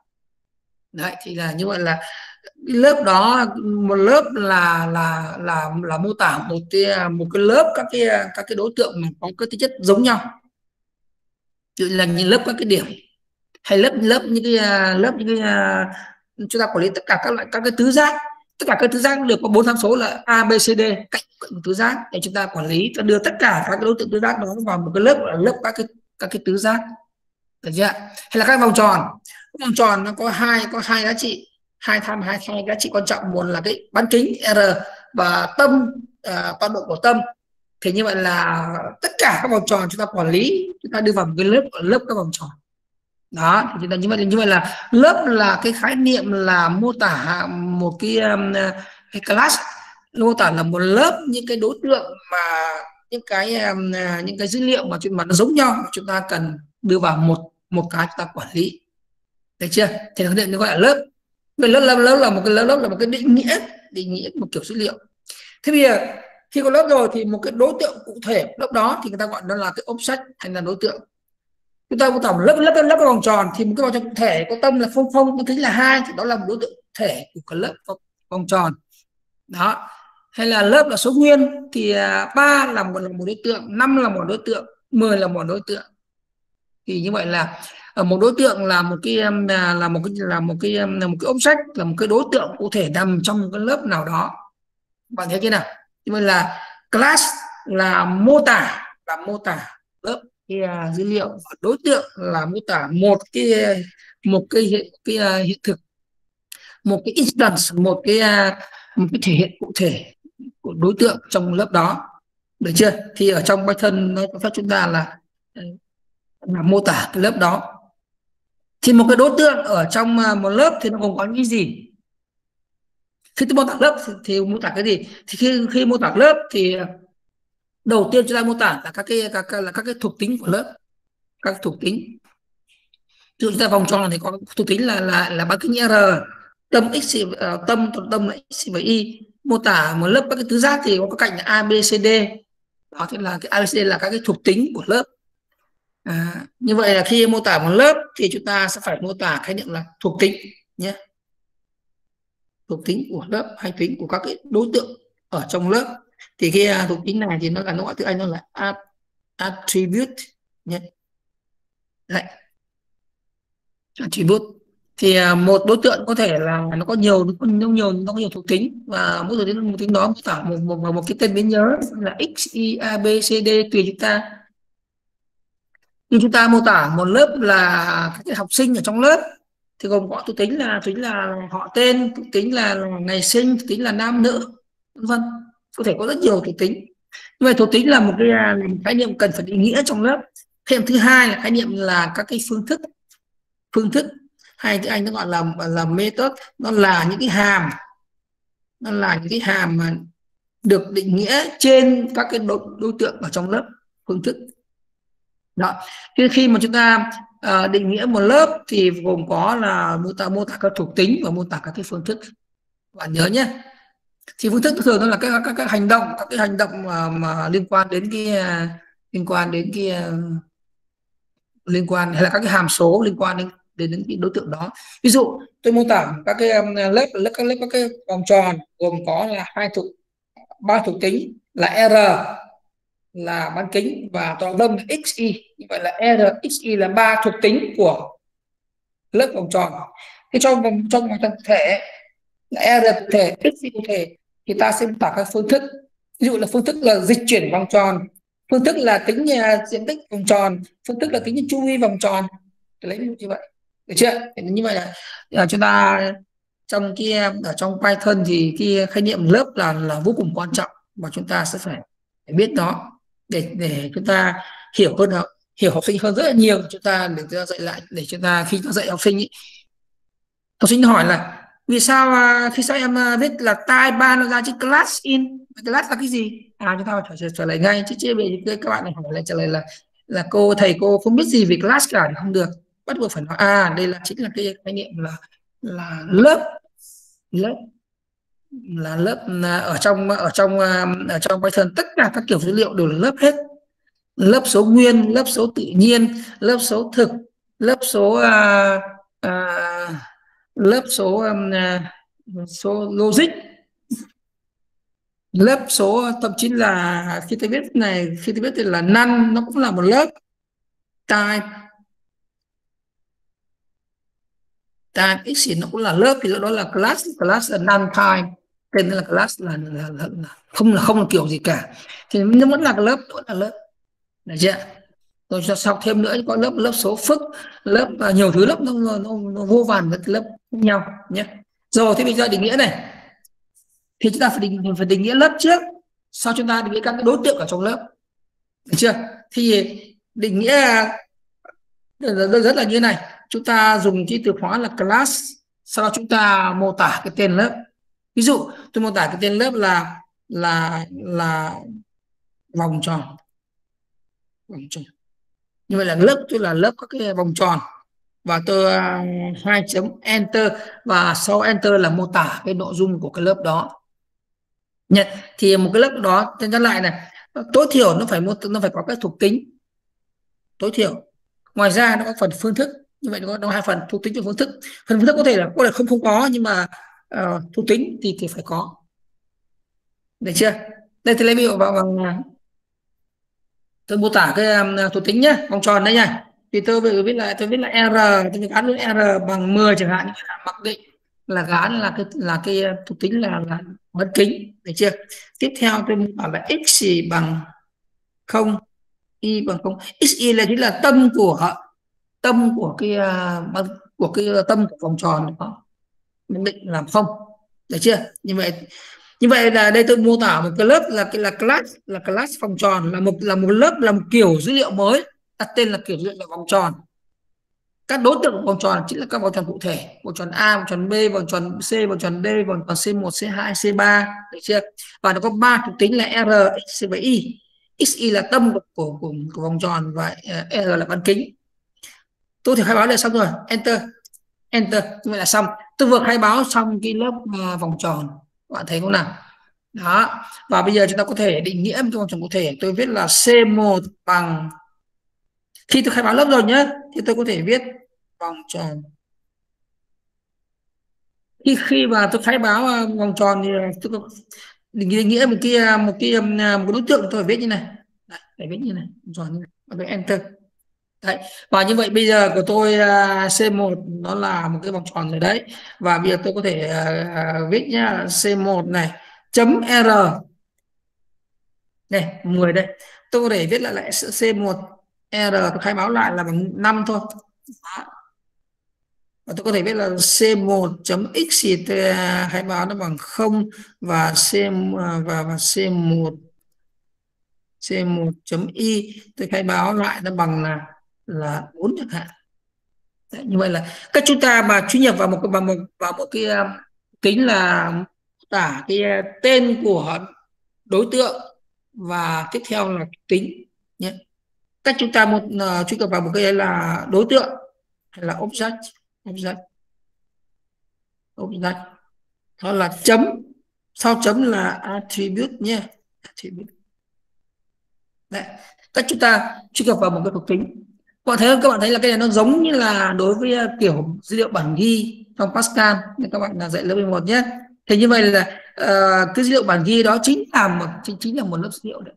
Đấy, thì là như vậy là lớp đó, một lớp là là là là mô tả một cái một cái lớp các cái các cái đối tượng mà có cái tính chất giống nhau. Tự là những lớp các cái điểm. Hay lớp lớp những cái, lớp những cái, chúng ta quản lý tất cả các loại, các cái tứ giác. Tất cả các tứ giác được có bốn tham số là a, b, c, d cạnh tứ giác. Để chúng ta quản lý, ta đưa tất cả các đối tượng tứ giác đó vào một cái lớp, là lớp các cái các cái tứ giác. Được chưa hay là các vòng tròn. Vòng tròn nó có hai có hai giá trị. Hai tham hai hai giá trị quan trọng một là cái bán kính r và tâm à, uh, độ của tâm. Thì như vậy là tất cả các vòng tròn chúng ta quản lý chúng ta đưa vào một cái lớp lớp các vòng tròn. Đó thì chúng ta như vậy như vậy là lớp là cái khái niệm là mô tả một cái um, cái class. Mô tả là một lớp những cái đối tượng mà những cái à, à, những cái dữ liệu mà chuyện mà nó giống nhau chúng ta cần đưa vào một một cái chúng ta quản lý. Được chưa? Thì nó định nó gọi là lớp. Cái lớp lớp lớp là một cái lớp lớp là một cái định nghĩa định nghĩa một kiểu dữ liệu. Thế bây giờ, khi có lớp rồi thì một cái đối tượng cụ thể, lớp đó thì người ta gọi nó là cái object hay là đối tượng. Chúng ta có tổng lớp lớp lớp vòng tròn thì một cái vòng tròn cụ thể có tâm là phong phong có tính là hai, thì đó là một đối tượng thể của cái lớp vòng tròn. Đó hay là lớp là số nguyên thì à, ba là một là một đối tượng năm là một đối tượng 10 là một đối tượng. Thì như vậy là ở một đối tượng là một cái là là một cái là một cái um, là một cái ống sách là một cái đối tượng cụ thể nằm trong một cái lớp nào đó. Bạn thấy chưa nào? Như vậy là class là mô tả là mô tả lớp cái uh, dữ liệu. Và đối tượng là mô tả một cái một cái hiện cái uh, hiện thực một cái instance một cái uh, một cái thể hiện cụ thể của đối tượng trong lớp đó. Được chưa? Thì ở trong Python nó cho phép chúng ta là ờ, là mô tả cái lớp đó. Thì một cái đối tượng ở trong à, một lớp thì nó gồm có những gì? Khi tôi mô tả lớp thì, thì mô tả cái gì? Thì khi khi mô tả lớp thì à, đầu tiên chúng ta mô tả là các cái các, các là các cái thuộc tính của lớp các thuộc tính. Ví chúng ta vòng tròn thì có thuộc tính là là là bán kính r tâm x uh, tâm tâm là x và y mô tả một lớp các cái tứ giác thì có cạnh là a b c d. Đó thì là cái a b c d là các cái thuộc tính của lớp. À, như vậy là khi mô tả một lớp thì chúng ta sẽ phải mô tả khái niệm là thuộc tính nhé. Thuộc tính của lớp hay tính của các cái đối tượng ở trong lớp. Thì cái à, thuộc tính này thì nó là nó gọi tiếng anh nó là attribute nhé. Đấy. attribute thì à, một đối tượng có thể là nó có nhiều nó có nhiều nó có nhiều thuộc tính và mỗi thuộc tính một tính đó mô tả một, một, một, cái tên biến nhớ là x y a b c d tùy chúng ta. Khi chúng ta mô tả một lớp là các học sinh ở trong lớp. Thì gồm có thuộc tính là thuộc tính là họ tên thuộc tính là ngày sinh thuộc tính là nam nữ vân vân. Có thể có rất nhiều thuộc tính. Như vậy thuộc tính là một cái là một khái niệm cần phải định nghĩa trong lớp. Khái niệm thứ hai là khái niệm là các cái phương thức phương thức hay tiếng anh nó gọi là là method nó là những cái hàm. Nó là những cái hàm mà được định nghĩa trên các cái đối, đối tượng ở trong lớp phương thức. Đó. Khi khi mà chúng ta uh, định nghĩa một lớp thì gồm có là mô tả mô tả các thuộc tính và mô tả các cái phương thức. Bạn nhớ nhé. Thì phương thức thường nó là các, các các hành động các cái hành động mà, mà liên quan đến cái liên quan đến cái ờ, liên quan hay là các cái hàm số liên quan đến đến, đến cái đối tượng đó. Ví dụ tôi mô tả các cái um, lớp lớp các lớp các cái vòng tròn gồm có là hai thuộc ba thuộc tính là r là bán kính và tọa đông là xy như vậy là r xy là ba thuộc tính của lớp vòng tròn. Thì trong vòng trong vòng thể là r cụ thể xy cụ thể thì ta sẽ mô tả các phương thức. Ví dụ là phương thức là dịch chuyển vòng tròn phương thức là tính à, diện tích vòng tròn phương thức là tính chu vi vòng tròn. Lấy như vậy được chưa? Như vậy là, là chúng ta trong cái ở trong Python thì cái khái niệm lớp là là vô cùng quan trọng và chúng ta sẽ phải, phải biết nó để để chúng ta hiểu hơn hiểu học sinh hơn rất là nhiều. Chúng ta để chúng ta dạy lại để chúng ta khi chúng ta dạy học sinh ý, học sinh hỏi là vì sao à, khi sao em à, viết là type ba nó ra chữ class in? Class là cái gì? À chúng ta phải trả, trả lời ngay. Chứ chưa bị các bạn này hỏi lại trả lời là là cô thầy cô không biết gì về class cả thì không được bắt buộc phải nói à đây là chính là cái khái niệm là là lớp lớp là lớp ở trong ở trong à, ở trong Python tất cả các kiểu dữ liệu đều là lớp hết. Lớp số nguyên lớp số tự nhiên lớp số thực lớp số uh, uh, lớp số um, uh, số logic. Lớp số thậm chí là khi tôi biết này khi tôi biết thì là năn nó cũng là một lớp. Type type x thì nó cũng là lớp thì đó là class class là non time. Tên là class là, là, là, là không là không là kiểu gì cả. Thì nó vẫn là cái lớp vẫn là lớp. Được chưa? Rồi cho sau thêm nữa có lớp lớp số phức lớp và nhiều thứ lớp nó, nó, nó vô vàn với lớp khác nhau nhé. Rồi thì bây giờ định nghĩa này. Thì chúng ta phải định phải định nghĩa lớp trước. Sau chúng ta định nghĩa các cái đối tượng ở trong lớp. Được chưa? Thì định nghĩa rất, rất là như này chúng ta dùng cái từ khóa là class sau đó chúng ta mô tả cái tên lớp. Ví dụ tôi mô tả cái tên lớp là là là vòng tròn. Vòng tròn. Như vậy là lớp tức là lớp các cái vòng tròn. Và tôi uh, hai chấm enter và sau enter là mô tả cái nội dung của cái lớp đó. Nhật thì một cái lớp đó tên nhắc lại này tối thiểu nó phải một nó phải có cái thuộc tính. Tối thiểu. Ngoài ra nó có phần phương thức như vậy nó có hai phần thuộc tính và phương thức. Phần phương thức có thể là có thể không không có nhưng mà uh, thuộc tính thì thì phải có. Được chưa? Đây thì lấy ví dụ vào bằng tôi mô tả cái um, thuộc tính nhé vòng tròn đây nha. Thì tôi vừa viết lại tôi viết là r tôi gắn với r bằng 10 chẳng hạn. Như là mặc định là gán là cái là cái uh, thuộc tính là là bất kính. Được chưa? Tiếp theo tôi bảo là x bằng không y bằng không. X y là chính là tâm của tâm của cái uh, của cái tâm của vòng tròn đó mình định làm không. Được chưa? Như vậy như vậy là đây tôi mô tả một cái lớp là cái là class là class vòng tròn là một là một lớp là một kiểu dữ liệu mới đặt tên là kiểu dữ liệu vòng tròn. Các đối tượng của vòng tròn chính là các vòng tròn cụ thể vòng tròn A vòng tròn B vòng tròn C vòng tròn D vòng tròn C1 C2 C3 được chưa? Và nó có ba thuộc tính là R X và Y XY là tâm của, của, của, của vòng tròn và à, R là bán kính tôi thì khai báo là xong rồi. Enter. Enter. Như vậy là xong. Tôi vừa khai báo xong cái lớp uh, vòng tròn. Bạn thấy không nào? Đó. Và bây giờ chúng ta có thể định nghĩa một vòng tròn cụ thể. Tôi viết là C1 bằng khi tôi khai báo lớp rồi nhé thì tôi có thể viết vòng tròn. Khi khi mà tôi khai báo à, vòng tròn thì tôi có định nghĩa một cái à, một cái một đối tượng tôi phải viết như này. Đấy, viết như này. Vòng tròn như này. Và tôi enter. Đấy. Và như vậy bây giờ của tôi à, uh, C1 nó là một cái vòng tròn rồi đấy. Và bây giờ tôi có thể uh, viết nhá C1 này chấm R. Đây, 10 đây. Tôi có thể viết lại lại C1 R tôi khai báo lại là bằng 5 thôi. Đó. Và tôi có thể viết là C1 chấm X thì tôi à, khai báo nó bằng 0 và C và, và C1 C1 chấm Y tôi khai báo lại nó bằng là là 4 chẳng hạn. Đấy, như vậy là các chúng ta mà truy nhập vào một vào một vào một cái uh, kính là tả cái uh, tên của đối tượng và tiếp theo là tính nhé. Cách chúng ta một uh, truy cập vào một cái là đối tượng hay là object? Object. Object. Đó là chấm. Sau chấm là attribute nhé. Attribute. Đấy. cách chúng ta truy cập vào một cái thuộc tính bạn thấy các bạn thấy là cái này nó giống như là đối với ờ, kiểu dữ liệu bản ghi trong Pascal. Nên các bạn là dạy lớp 11 nhé. Thì như vậy là uh, cái dữ liệu bản ghi đó chính là một chính, chính là một lớp dữ liệu đấy.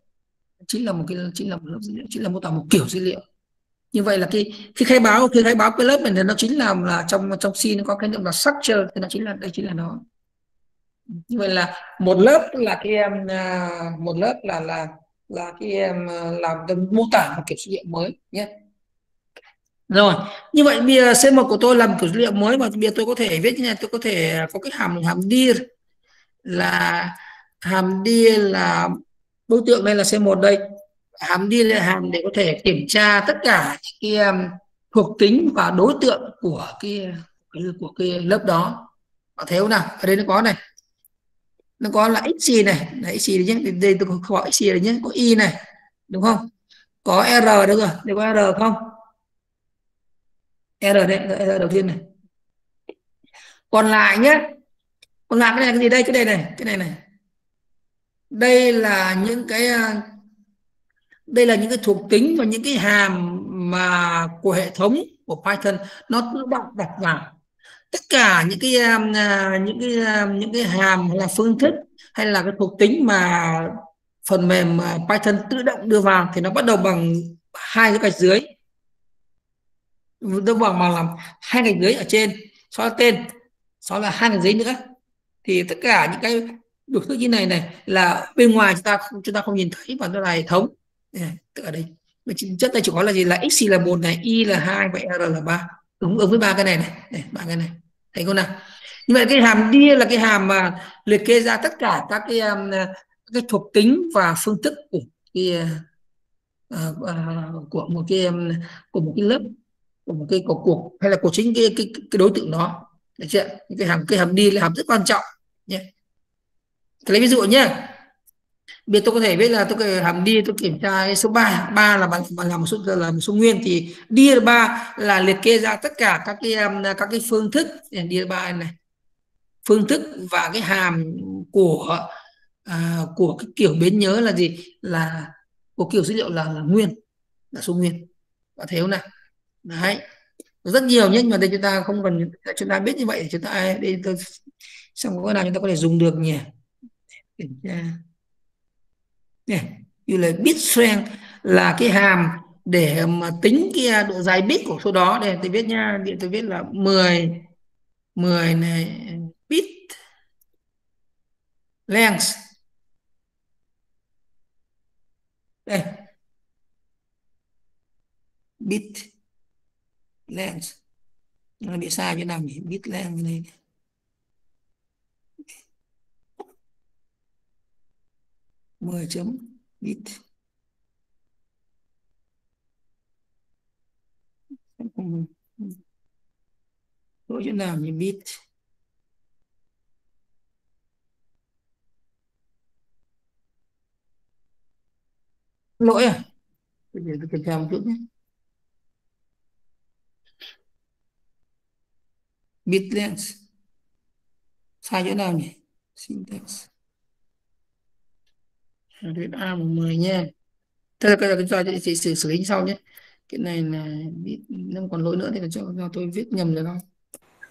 Chính là một cái chính là một lớp dữ liệu chính là mô tả một kiểu dữ liệu. Như vậy là khi khi khai báo khi khai báo cái lớp này thì nó chính là là trong trong C nó có cái niệm là structure thì nó chính là đây chính là nó. Như vậy là một lớp là cái em à, một lớp là là là cái em à, làm mô tả một kiểu dữ liệu mới nhé rồi. Như vậy bây giờ C1 của tôi làm kiểu dữ liệu mới và bây giờ tôi có thể viết như này tôi có thể có cái hàm hàm dir là hàm dir là đối tượng đây là C1 đây. Hàm dir là hàm để có thể kiểm tra tất cả cái um, thuộc tính và đối tượng của cái, cái của cái lớp đó. Có thấy không nào? Ở đây nó có này. Nó có là x gì này. Là x gì đấy nhé đây tôi gọi x gì đấy nhé có y này đúng không? Có r đâu rồi. Đây có r không? R đây R đầu tiên này. Còn lại nhé còn lại cái này cái gì đây? Cái này này, cái này này. Đây là những cái à, đây là những cái thuộc tính và những cái hàm mà của hệ thống của Python. Nó tự động đặt vào. Tất cả những cái à, à, những cái những cái hàm là phương thức hay là cái thuộc tính mà phần mềm mà Python tự động đưa vào thì nó bắt đầu bằng hai cái gạch dưới đông bằng bằng làm hai gạch dưới ở trên xóa tên xóa là hai gạch dưới nữa. Thì tất cả những cái biểu thức như này này là bên ngoài chúng ta không chúng ta không nhìn thấy và nó là hệ thống. Tự ở đây. Chất đây chỉ có là gì? Là x là một này y là hai và r là ba. Đúng ứng với ba cái này này. Ba cái này. Thấy không nào? Như vậy cái hàm đia là cái hàm mà liệt kê ra tất cả các cái um, cái thuộc tính và phương thức của cái uh, uh, uh của một cái um, của một cái lớp của một cái của cuộc hay là của chính cái cái, cái đối tượng đó. Được chưa? Cái hàm cái hàm đi là hàm rất quan trọng nhé. Lấy ví dụ nhé. Bây tôi có thể biết là tôi cái hàm đi tôi kiểm tra số 3 ba là bạn bạn làm một số là một số nguyên. Thì đi ba là liệt kê ra tất cả các cái um, các cái phương thức. Đi ba này. Phương thức và cái hàm của à, của cái kiểu biến nhớ là gì? Là của kiểu dữ liệu là, là nguyên. Là số nguyên. Bạn thấy không nào đấy. Rất nhiều nhưng mà đây chúng ta không cần, chúng ta biết như vậy thì chúng ta đi tôi, xong có nào chúng ta có thể dùng được nhỉ? Kiểm tra. Như là bit strength là cái hàm để mà tính cái à, độ dài bit của số đó. Để tôi viết nha, điện tôi viết là 10 10 này bit length. Đây. Bit lens. Nó bị sai chỗ nào nhỉ bit lens này mười chấm bit. Lỗi chỗ nào nhỉ bit. Lỗi à? Để tôi kiểm tra một chút nhé. Bit length. Sai chỗ nào nhỉ? Syntax viết a bằng 10 nha. Thế là cái cái cho chị xử xử lý sau nhé. Cái này là bit nếu còn lỗi nữa thì cho, cho tôi viết nhầm rồi đâu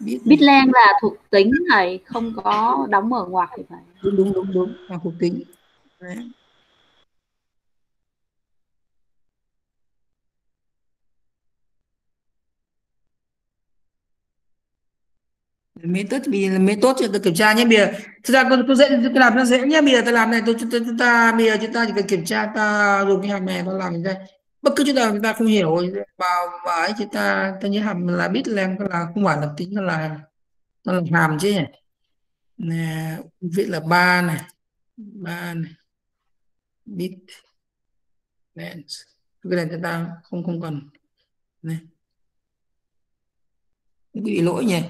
bit bit len là thuộc tính này không có đóng ở ngoặc thì phải. Đúng đúng đúng đúng. Là thuộc tính. Đấy. Mới tốt vì mới tốt cho tôi kiểm tra nhé bây giờ. Thực ra tôi, tôi dễ tôi làm nó dễ nhé bây giờ tôi làm này tôi chúng ta, chúng ta bây giờ chúng ta chỉ cần kiểm tra ta dùng cái hàm này nó làm ra. Bất cứ chúng ta chúng ta không hiểu vào và ấy chúng ta ta như hàm là biết làm là không phải là tính là nó là hàm chứ nhỉ. Nè viết là ba này ba này bit lens cái này chúng ta không không cần. Này bị lỗi nhỉ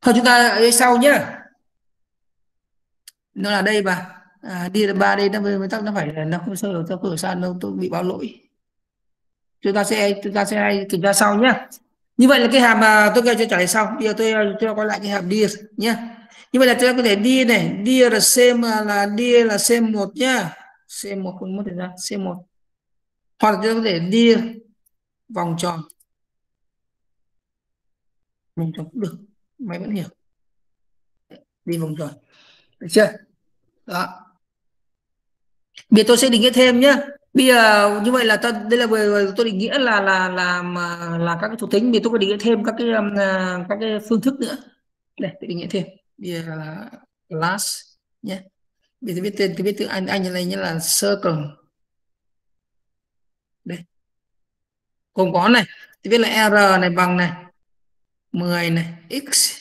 thôi chúng ta đi sau nhé nó là đây mà à, đi là ba đây nó mới tắc nó phải là nó không sơ được theo cửa san đâu tôi bị báo lỗi. Chúng ta sẽ chúng ta sẽ kiểm tra sau nhé như vậy là cái hàm mà tôi kêu cho trả lời sau. Bây giờ tôi cho quay lại cái hàm đi nhé như vậy là chúng ta có thể đi này. Đi là c à, là đi là c 1 nhá. C 1 không mất thời gian. C 1 hoặc là ta có thể đi vòng tròn. Vòng tròn cũng được mày vẫn hiểu đi vòng tròn được chưa? Đó. Bây giờ tôi sẽ định nghĩa thêm nhé bây giờ như vậy là tôi đây là tôi định nghĩa là là là là, là các cái thuộc tính. Thì tôi có định nghĩa thêm các cái um, các cái phương thức nữa. Đây tôi định nghĩa thêm. Bây giờ là class nhé bây giờ viết tên tôi viết từ anh anh này như là circle. Đây. Gồm có này. Tôi viết là r này bằng này 10 này x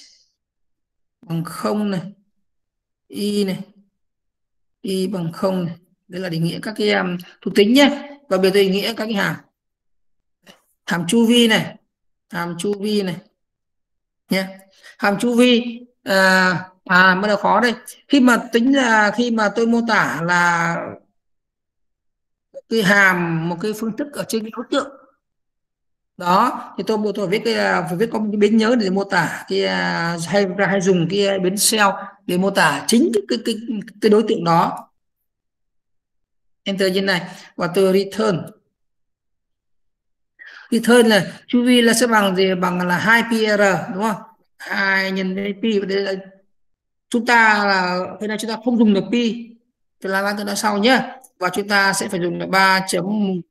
bằng 0 này y này y bằng 0 này. Đây là định nghĩa các cái um, thuộc tính nhé. Và bây giờ định nghĩa các cái hàm. Hàm chu vi này hàm chu vi này nhé. Hàm chu vi à, à bắt đầu khó đây. Khi mà tính là khi mà tôi mô tả là cái hàm một cái phương thức ở trên cái đối tượng đó thì tôi tôi viết cái phải viết có một cái biến nhớ để mô tả cái à, hay hay dùng cái biến cell để mô tả chính cái cái cái, cái đối tượng đó. Enter trên này. Và từ return. Return là chu vi là sẽ bằng gì? Bằng là 2 pr đúng không? Hai nhân với pi và đây là chúng ta là thế này chúng ta không dùng được pi thì là từ đó sau nhé và chúng ta sẽ phải dùng là 3.4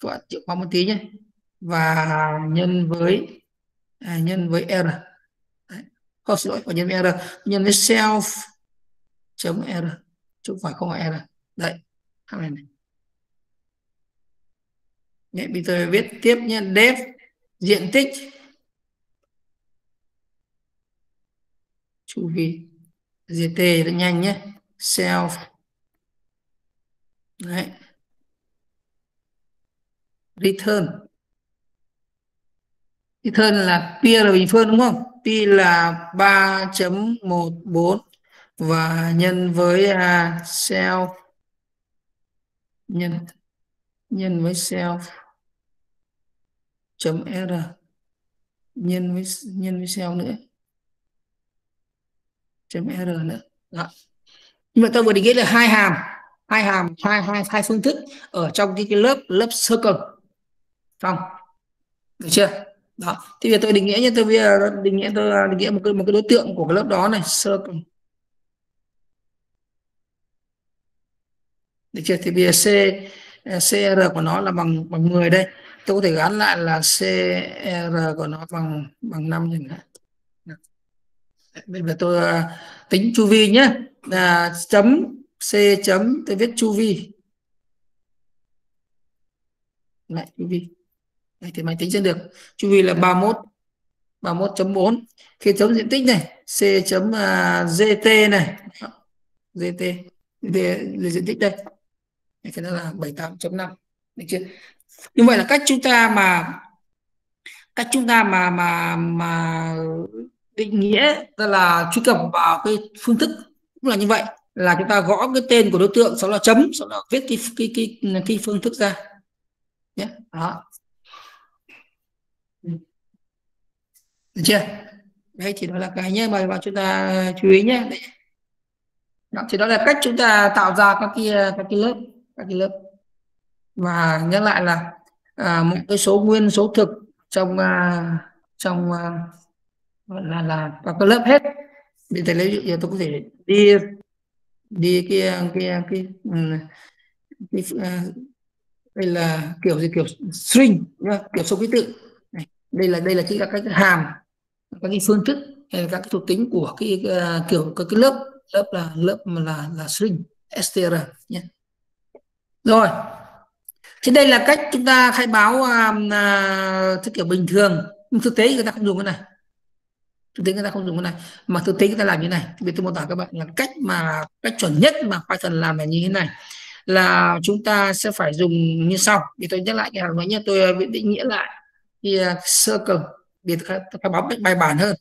các bạn chịu khó một tí nhé và nhân với à, nhân với r. Không xin lỗi phải nhân với r. Nhân với self chấm r chứ không phải không phải r. Đấy. Hàng này này. Bây giờ viết tiếp nhé. Def diện tích. Chu vi. Gt nó nhanh nhé. Self. Đấy. Return return là pi là bình phương đúng không? Pi là 3.14 và nhân với uh, self. Nhân nhân với self chấm r. Nhân với nhân với self nữa. Chấm r nữa. Đó. Nhưng mà tôi vừa định nghĩa là hai hàm. Hai hàm hai hai hai phương thức ở trong cái, cái lớp lớp circle. Xong. Được chưa? Đó. Thì bây giờ tôi định nghĩa như tôi bây giờ định nghĩa tôi à, định nghĩa một cái một cái đối tượng của cái lớp đó này circle được chưa? Thì bây giờ c à, CR của nó là bằng bằng 10 đây. Tôi có thể gắn lại là CR của nó bằng bằng 5 chẳng hạn. Bây giờ tôi à, tính chu vi nhé. Là chấm C chấm, tôi viết chu vi. Lại chu vi. Đây, thì máy tính sẽ được chu vi là 31 31.4 khi chấm diện tích này C chấm à, uh, GT này. GT về, về diện tích đây. Thì nó là 78.5 được chưa? Như vậy là cách chúng ta mà cách chúng ta mà mà mà định nghĩa tức là truy cập vào cái phương thức cũng là như vậy. Là chúng ta gõ cái tên của đối tượng sau đó chấm sau đó viết cái cái cái cái, cái phương thức ra. Nhé. Đó. Được chưa? Đấy thì đó là cái nhé. Mời vào chúng ta chú ý nhé. Đó, thì đó là cách chúng ta tạo ra các cái các cái lớp các cái lớp. Và nhắc lại là à, một cái số nguyên số thực trong à, trong à, là là các cái lớp hết. Để thầy lấy dụ tôi có thể đi đi cái cái cái, ừ, cái, cái, cái đây là kiểu gì? Kiểu string nhá kiểu số ký tự. Đây là đây là chính là các hàm các cái phương thức hay là các cái thuộc tính của cái uh, kiểu các cái lớp lớp là lớp mà là là string str nhé. Rồi thì đây là cách chúng ta khai báo uh, uh, theo kiểu bình thường. Nhưng thực tế người ta không dùng cái này. Thực tế người ta không dùng cái này. Mà thực tế người ta làm như này. Vì tôi mô tả các bạn là cách mà cách chuẩn nhất mà Python làm là như thế này. Là chúng ta sẽ phải dùng như sau. Thì tôi nhắc lại cái hàng nói nhé tôi ờ, định nghĩa lại. Thì uh, circle để khai báo bài bản hơn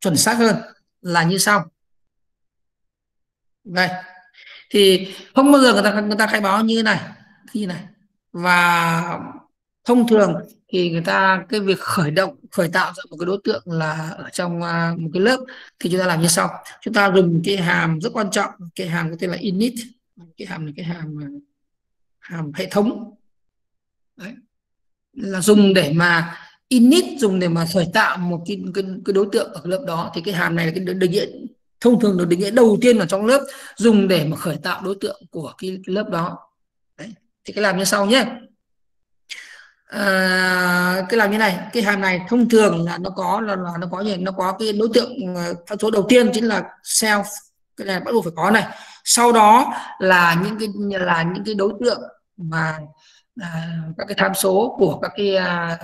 chuẩn xác hơn là như sau. Đây. Thì không bao giờ người ta người ta khai báo như này như này. Và thông thường thì người ta cái việc khởi động khởi tạo ra một cái đối tượng là ở trong uh, một cái lớp thì chúng ta làm như sau. Chúng ta dùng cái hàm rất quan trọng cái hàm có tên là init. Cái hàm này cái hàm à, hàm hệ thống. Đấy. là dùng để mà init dùng để mà khởi tạo một cái, cái, cái đối tượng ở lớp đó. Thì cái hàm này là cái định nghĩa thông thường được định nghĩa đầu tiên ở trong lớp dùng để mà khởi tạo đối tượng của cái, cái lớp đó. Đấy. thì cái làm như sau nhé. À, cái làm như này cái hàm này thông thường là nó có là, là nó có gì? Nó có cái đối tượng ờ, phân số đầu tiên chính là self cái này bắt buộc phải có này. Sau đó là những cái là những cái đối tượng mà à, các cái tham số của các cái à,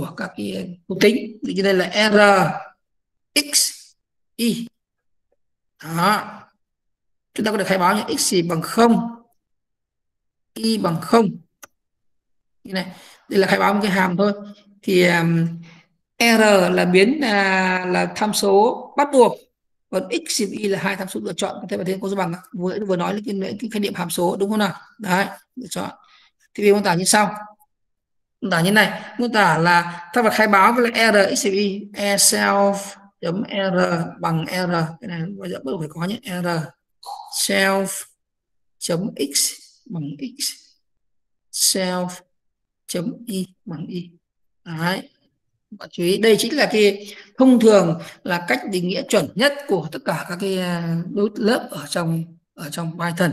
của các cái ờ, thuộc tính. Như đây là r x y. Đó. Chúng ta có thể khai báo như x bằng không y bằng không. Như này. Đây là khai báo một cái hàm thôi. Thì um, r là biến uh, là tham số bắt buộc còn x và y là hai tham số lựa chọn. Có thể là thêm có số bằng vừa vừa nói cái, cái khái niệm hàm số đúng không nào? Đấy lựa chọn. Thì mô tả như sau mô tả như này, mô tả là ta phải khai báo với lại r, x y e self chấm r bằng r. Cái này bây giờ bắt buộc phải có nhé. R self chấm x bằng x self chấm y bằng y. Đấy. Bạn chú ý, đây chính là cái thông thường là cách định nghĩa chuẩn nhất của tất cả các cái à, lớp ở trong ở trong Python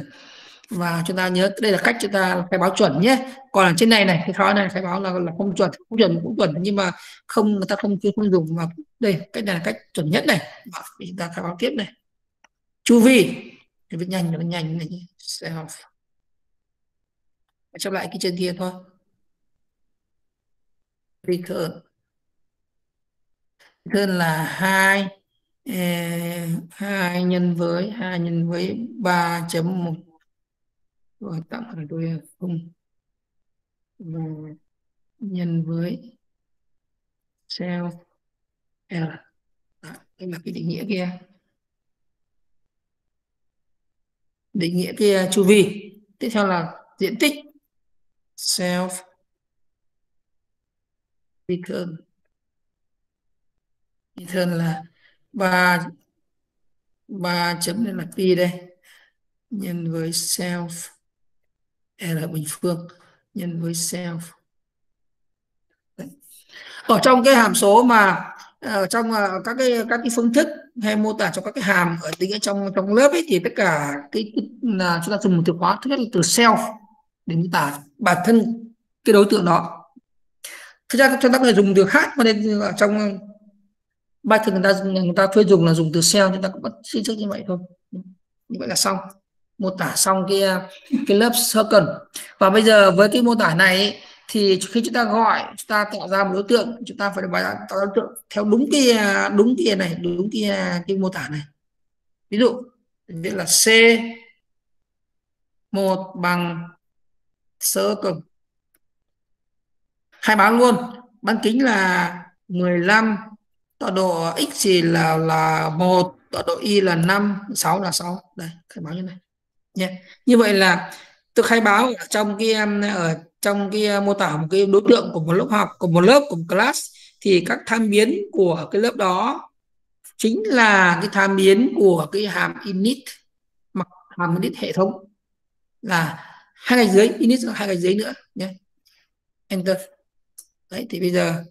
và chúng ta nhớ, đây là cách chúng ta khai báo chuẩn nhé. Còn ở trên này này, cái khóa này khai báo là là không chuẩn không chuẩn cũng chuẩn. Nhưng mà không, người ta không chưa không dùng. Mà đây, cách này là cách chuẩn nhất này. Và chúng ta khai báo tiếp này. Chu vi. Thì viết nhanh nó nhanh này sẽ học. Chấp lại cái chân kia thôi. Return. Return là hai eh, hai nhân với, hai nhân với ba chấm một và tặng ở tôi không và nhân với self L. À, đây là cái định nghĩa kia. Định nghĩa kia chu vi tiếp theo là diện tích. Self return return là ba ba chấm đây là pi đây. Nhân với self r bình phương nhân với self ở trong cái hàm số mà ở trong ờ, các cái các cái phương thức hay mô tả cho các cái hàm ở tính trong trong lớp ấy thì tất cả cái, cái là chúng ta dùng một từ khóa thứ nhất là từ self để mô tả bản thân cái đối tượng đó. Thực ra chúng ta có thể dùng từ khác mà nên ở trong thường người ta người ta thuê dùng là dùng từ self chúng ta cũng bắt trước như vậy thôi. Như vậy là xong mô tả xong cái cái lớp circle. Và bây giờ với cái mô tả này ấy, thì khi chúng ta gọi chúng ta tạo ra một đối tượng chúng ta phải tạo ra đối tượng theo đúng cái đúng cái này đúng cái cái mô tả này. Ví dụ viết là c một bằng circle. Khai báo luôn bán kính là 15 tọa độ x thì là là một tọa độ y là 5 6 là 6 đây khai báo như này nhé như vậy là tôi khai báo ở trong cái um, ở trong cái uh, mô tả một cái đối tượng của một lớp học, của một lớp, của một class, thì các tham biến của cái lớp đó chính là cái tham biến của cái hàm init, mặc hàm init hệ thống. Là hai gạch dưới, init hai gạch dưới nữa, nhé. Enter. Đấy, thì bây giờ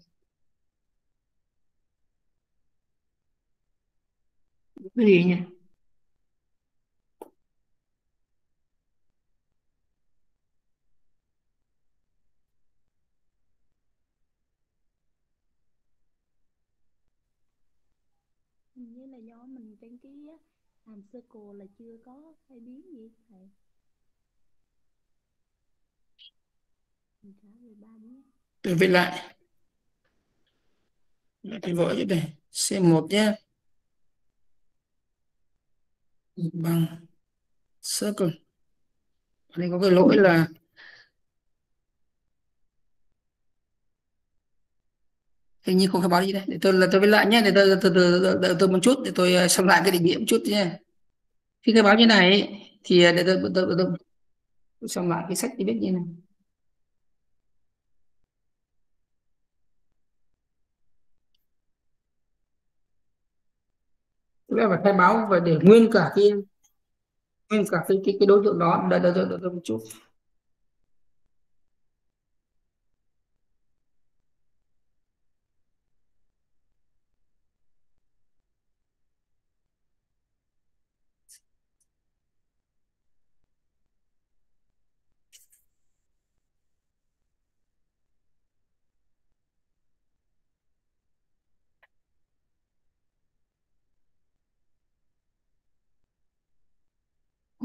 cái gì nhỉ Hình như là do mình trên cái hàm circle là chưa có thay biến gì thầy. Về tôi viết lại. Thì vội cái này. C1 nhé. Bằng circle. Ở đây có cái lỗi là hình như không khai báo gì đây. Để tôi, là tôi viết lại nhé. Để tôi, từ từ đợi tôi một chút. Để tôi ờ, xem lại cái định nghĩa một chút nhé khi khai báo như này ấy, thì à, để tôi tôi, tôi, tôi, tôi xem lại cái sách thì biết như này. Chúng ta phải khai báo và để nguyên cả cái nguyên cả cái cái, cái đối tượng đó. Đợi đợi đợi, đợi, đợi một chút.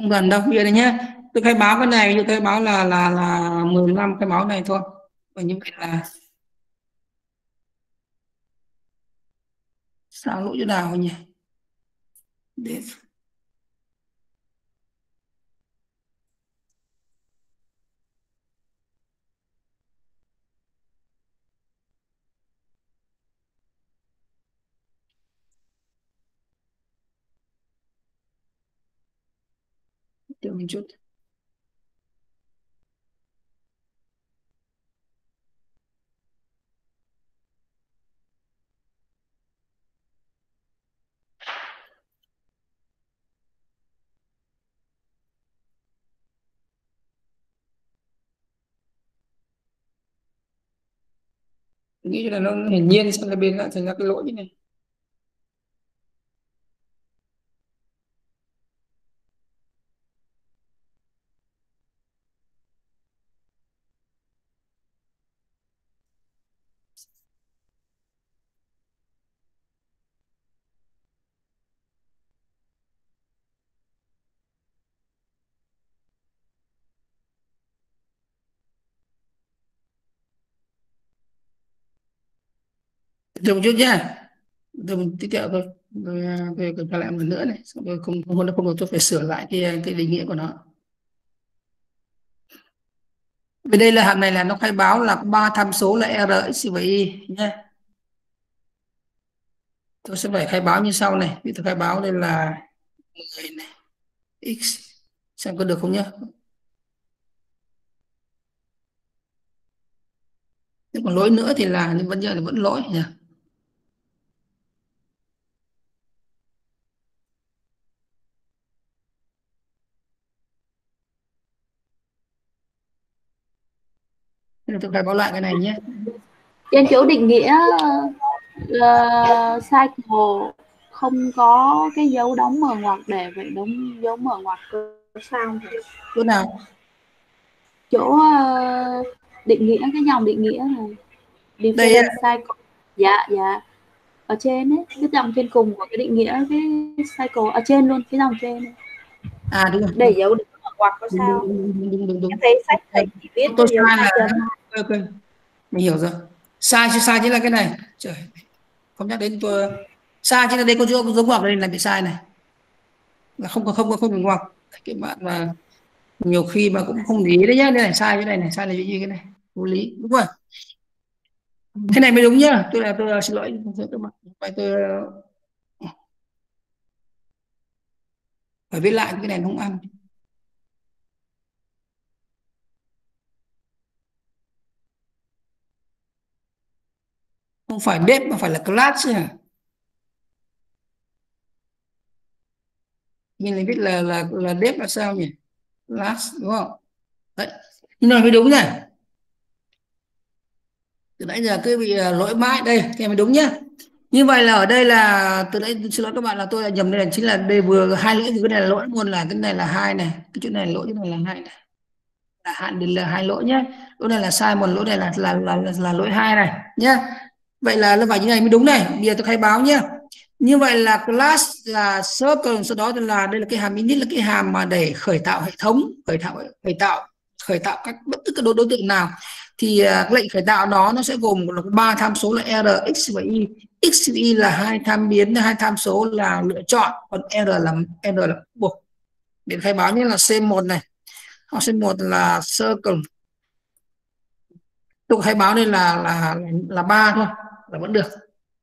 Không cần đâu, bây giờ nhé tôi khai báo cái này tôi khai báo là là là 15 khai báo này thôi. Và như vậy là sao lỗi chỗ nào nhỉ? Để Đợi một chút nghĩ là nó hiển nhiên sang cái bên lại thành ra cái lỗi như này? Đợi một chút nhá. Đợi một tí tẹo thôi. Tôi tôi kiểm tra lại một lần nữa này. Xong rồi không không không được tôi phải sửa lại cái à, cái định nghĩa của nó. Vì đây là hàm này là nó khai báo là ba tham số là r, x và y nhé tôi sẽ phải khai báo như sau này. Vì tôi khai báo đây là 10 này. X. Xem có được không nhé nếu còn lỗi nữa thì là vẫn giờ là vẫn lỗi nhỉ. Tôi khai báo lại cái này nhé. Trên chỗ định nghĩa uh, cycle không có cái dấu đóng mở ngoặc để vậy đóng dấu mở ngoặc cơ sao thầy? chỗ nào? Chỗ ờ, định nghĩa cái dòng định nghĩa này. Đây different cycle. Dạ dạ. Ở trên ấy cái dòng trên cùng của cái định nghĩa cái cycle ở trên luôn cái dòng trên. Ấy. à đúng rồi. Để dấu được hoặc có đúng, sao? đúng, đúng, đúng, đúng, đúng. thấy sách chỉ viết tôi sai là ok mình hiểu rồi. Sai chứ sai chính là cái này. Trời không nhắc đến tôi. Sai chính là đây có dấu dấu ngoặc đây là bị sai này. Là không có không có không được ngoặc cái bạn mà nhiều khi mà cũng không để ý đấy nhá. Đây này sai cái này này sai là như cái này? Vô lý đúng rồi thế này mới đúng nhá. Tôi là tôi xin lỗi. Các bạn. Phải tôi ờ, phải viết lại cái này không ăn không phải bếp mà phải là class chứ à mình lại biết là là là bếp là sao nhỉ? Class đúng không? Đấy. Nhưng mà mới đúng này. Từ nãy giờ cứ bị à, lỗi mãi đây thì mới đúng nhá. Như vậy là ở đây là từ nãy xin lỗi các bạn là tôi là nhầm đây là chính là đây vừa hai lỗi thì cái này là lỗi luôn là cái này là hai này. Cái chỗ này là lỗi cái này là hai này. Là hạn định là hai lỗi nhé lỗi này là sai một lỗi này là là là là, là lỗi hai này nhé vậy là nó phải như này mới đúng này. Bây giờ tôi khai báo nhé như vậy là class là circle sau đó là đây là cái hàm init là cái hàm mà để khởi tạo hệ thống khởi tạo khởi tạo khởi tạo các bất cứ các đối, đối tượng nào. Thì uh, lệnh khởi tạo đó nó sẽ gồm là ba tham số là r x và y. X và y là hai tham biến hai tham số là lựa chọn còn r là r là buộc. Để khai báo như là c1 này. Học sinh một là circle. Tục khai báo đây là là là ba thôi là vẫn được,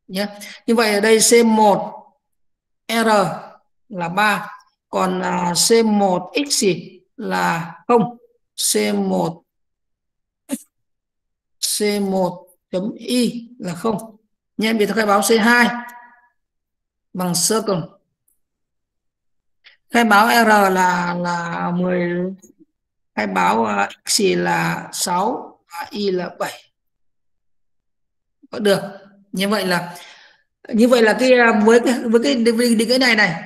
nhé. Như vậy ở đây c1 r là 3 còn à, c1 x là 0 c1 c1 chấm y là 0 nhé, bây khai báo c2 bằng circle. Khai báo r là là 10 khai báo à, x là 6 và y là 7 có được. Như vậy là như vậy là cái à, với cái với cái định nghĩa này này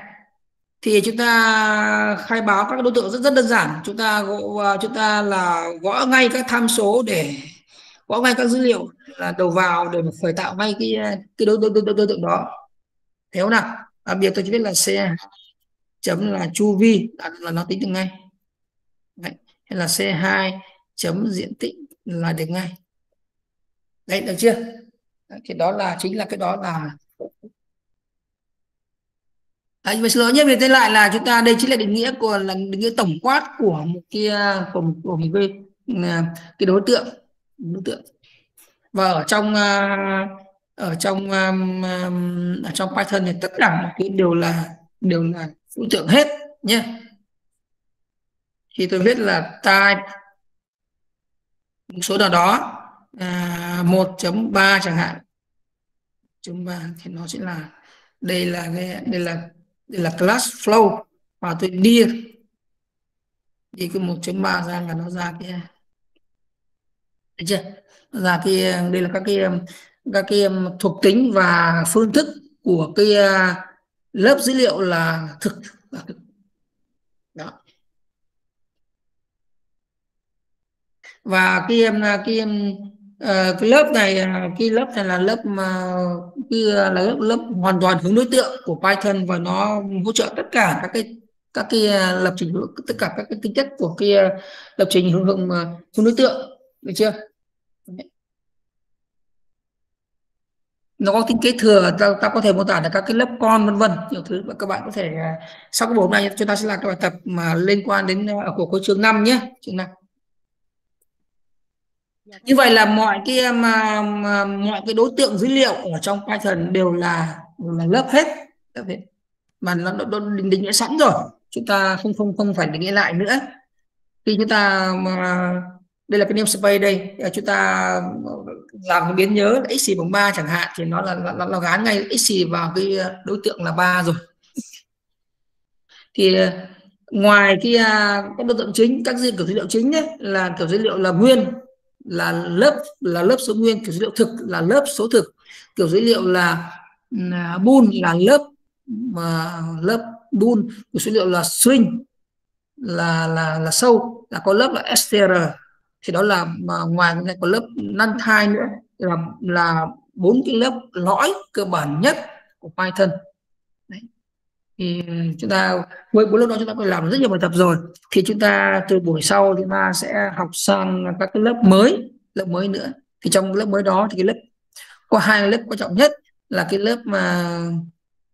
thì chúng ta khai báo các đối tượng rất rất đơn giản. Chúng ta gõ à, chúng ta là gõ ngay các tham số để gõ ngay các dữ liệu là đầu vào để khởi tạo ngay cái cái đối đối, đối, đối, đối tượng đó. Thế không nào? Đặc biệt tôi chỉ biết là c chấm là chu vi. Là, là nó tính được ngay. Đấy. hay là c2 chấm diện tích là được ngay. Đấy được chưa? Thì đó là chính là cái đó là À, và xin lỗi nhé về tên lại là chúng ta đây chính là định nghĩa của là định nghĩa tổng quát của một cái à, của một, của một cái à, cái đối tượng. Đối tượng. Và ở trong à, ở trong ở trong Python thì tất cả mọi cái đều là đều là đối tượng hết nhé. Thì tôi viết là type một số nào đó à, 1.3 chẳng hạn. Chấm 3 thì nó sẽ là đây là cái đây là đây là class flow và tôi đi đi cái 1.3 ra là nó ra cái được chưa? Nó ra cái đây là các cái các cái um, thuộc tính và phương thức của cái à, lớp dữ liệu là thực. Đó. Và cái um, cái um, Ờ, cái lớp này à, cái lớp này là lớp mà cái à, là lớp lớp hoàn toàn hướng đối tượng của Python và nó hỗ trợ tất cả các cái các cái à, lập trình tất cả các cái tính chất của cái lập trình hướng hướng hướng đối tượng. Được chưa? Nó có tính kế thừa ta, ta có thể mô tả được các cái lớp con vân vân nhiều thứ và các bạn có thể sau cái buổi hôm nay chúng ta sẽ làm cái bài tập mà liên quan đến của khối chương 5 nhé chương 5 như vậy là mọi cái mà, mà mọi cái đối tượng dữ liệu ở trong Python đều là đều là lớp hết mà nó, nó, nó định, định nghĩa sẵn rồi chúng ta không không không phải định nghĩa lại nữa. Khi chúng ta mà đây là cái namespace đây chúng ta làm cái biến nhớ là x bằng 3 chẳng hạn thì nó là nó, nó gán ngay x vào cái đối tượng là 3 rồi. Thì ngoài cái các đối tượng chính các dữ kiểu dữ liệu chính đấy là kiểu dữ liệu là nguyên là lớp là lớp số nguyên, kiểu dữ liệu thực là lớp số thực. Kiểu dữ liệu là à, bool là lớp, mà lớp bool, kiểu dữ liệu là string, là là là sâu, là có lớp là str. Thì đó là, mà ngoài này có lớp năn thai nữa, là là bốn cái lớp lõi cơ bản nhất của Python thì chúng ta với buổi lớp đó chúng ta có làm rất nhiều bài tập rồi. Thì chúng ta từ buổi sau chúng ta sẽ học sang các cái lớp mới lớp mới nữa. Thì trong lớp mới đó thì cái lớp, có hai lớp quan trọng nhất là cái lớp mà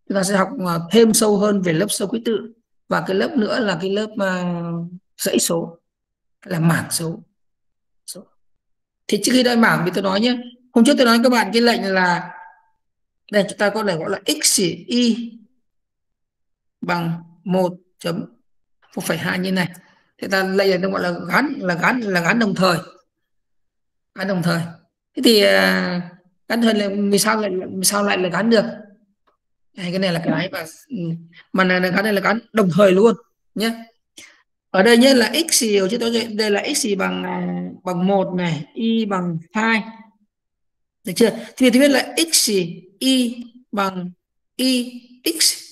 chúng ta sẽ học à, thêm sâu hơn về lớp sâu quý tự. Và cái lớp nữa là cái lớp mà dãy số, là mảng số. Số. Thì trước khi đợi mảng thì tôi nói nhé. Hôm trước tôi nói các bạn cái lệnh là, đây, chúng ta có thể gọi là x, y bằng 1 chấm 1,2 như này. Thì ta lấy là gọi là gắn là gắn là gắn đồng thời. Gắn đồng thời. Thế thì à, gắn thời là vì sao lại vì sao lại là gắn được? Đây, cái này là cái mà mà là, là gắn này là gắn đồng thời luôn nhé ở đây nhé là x chiều chứ tôi đây là x bằng à, bằng một này y bằng hai. Được chưa? Thì tôi biết là x y bằng y x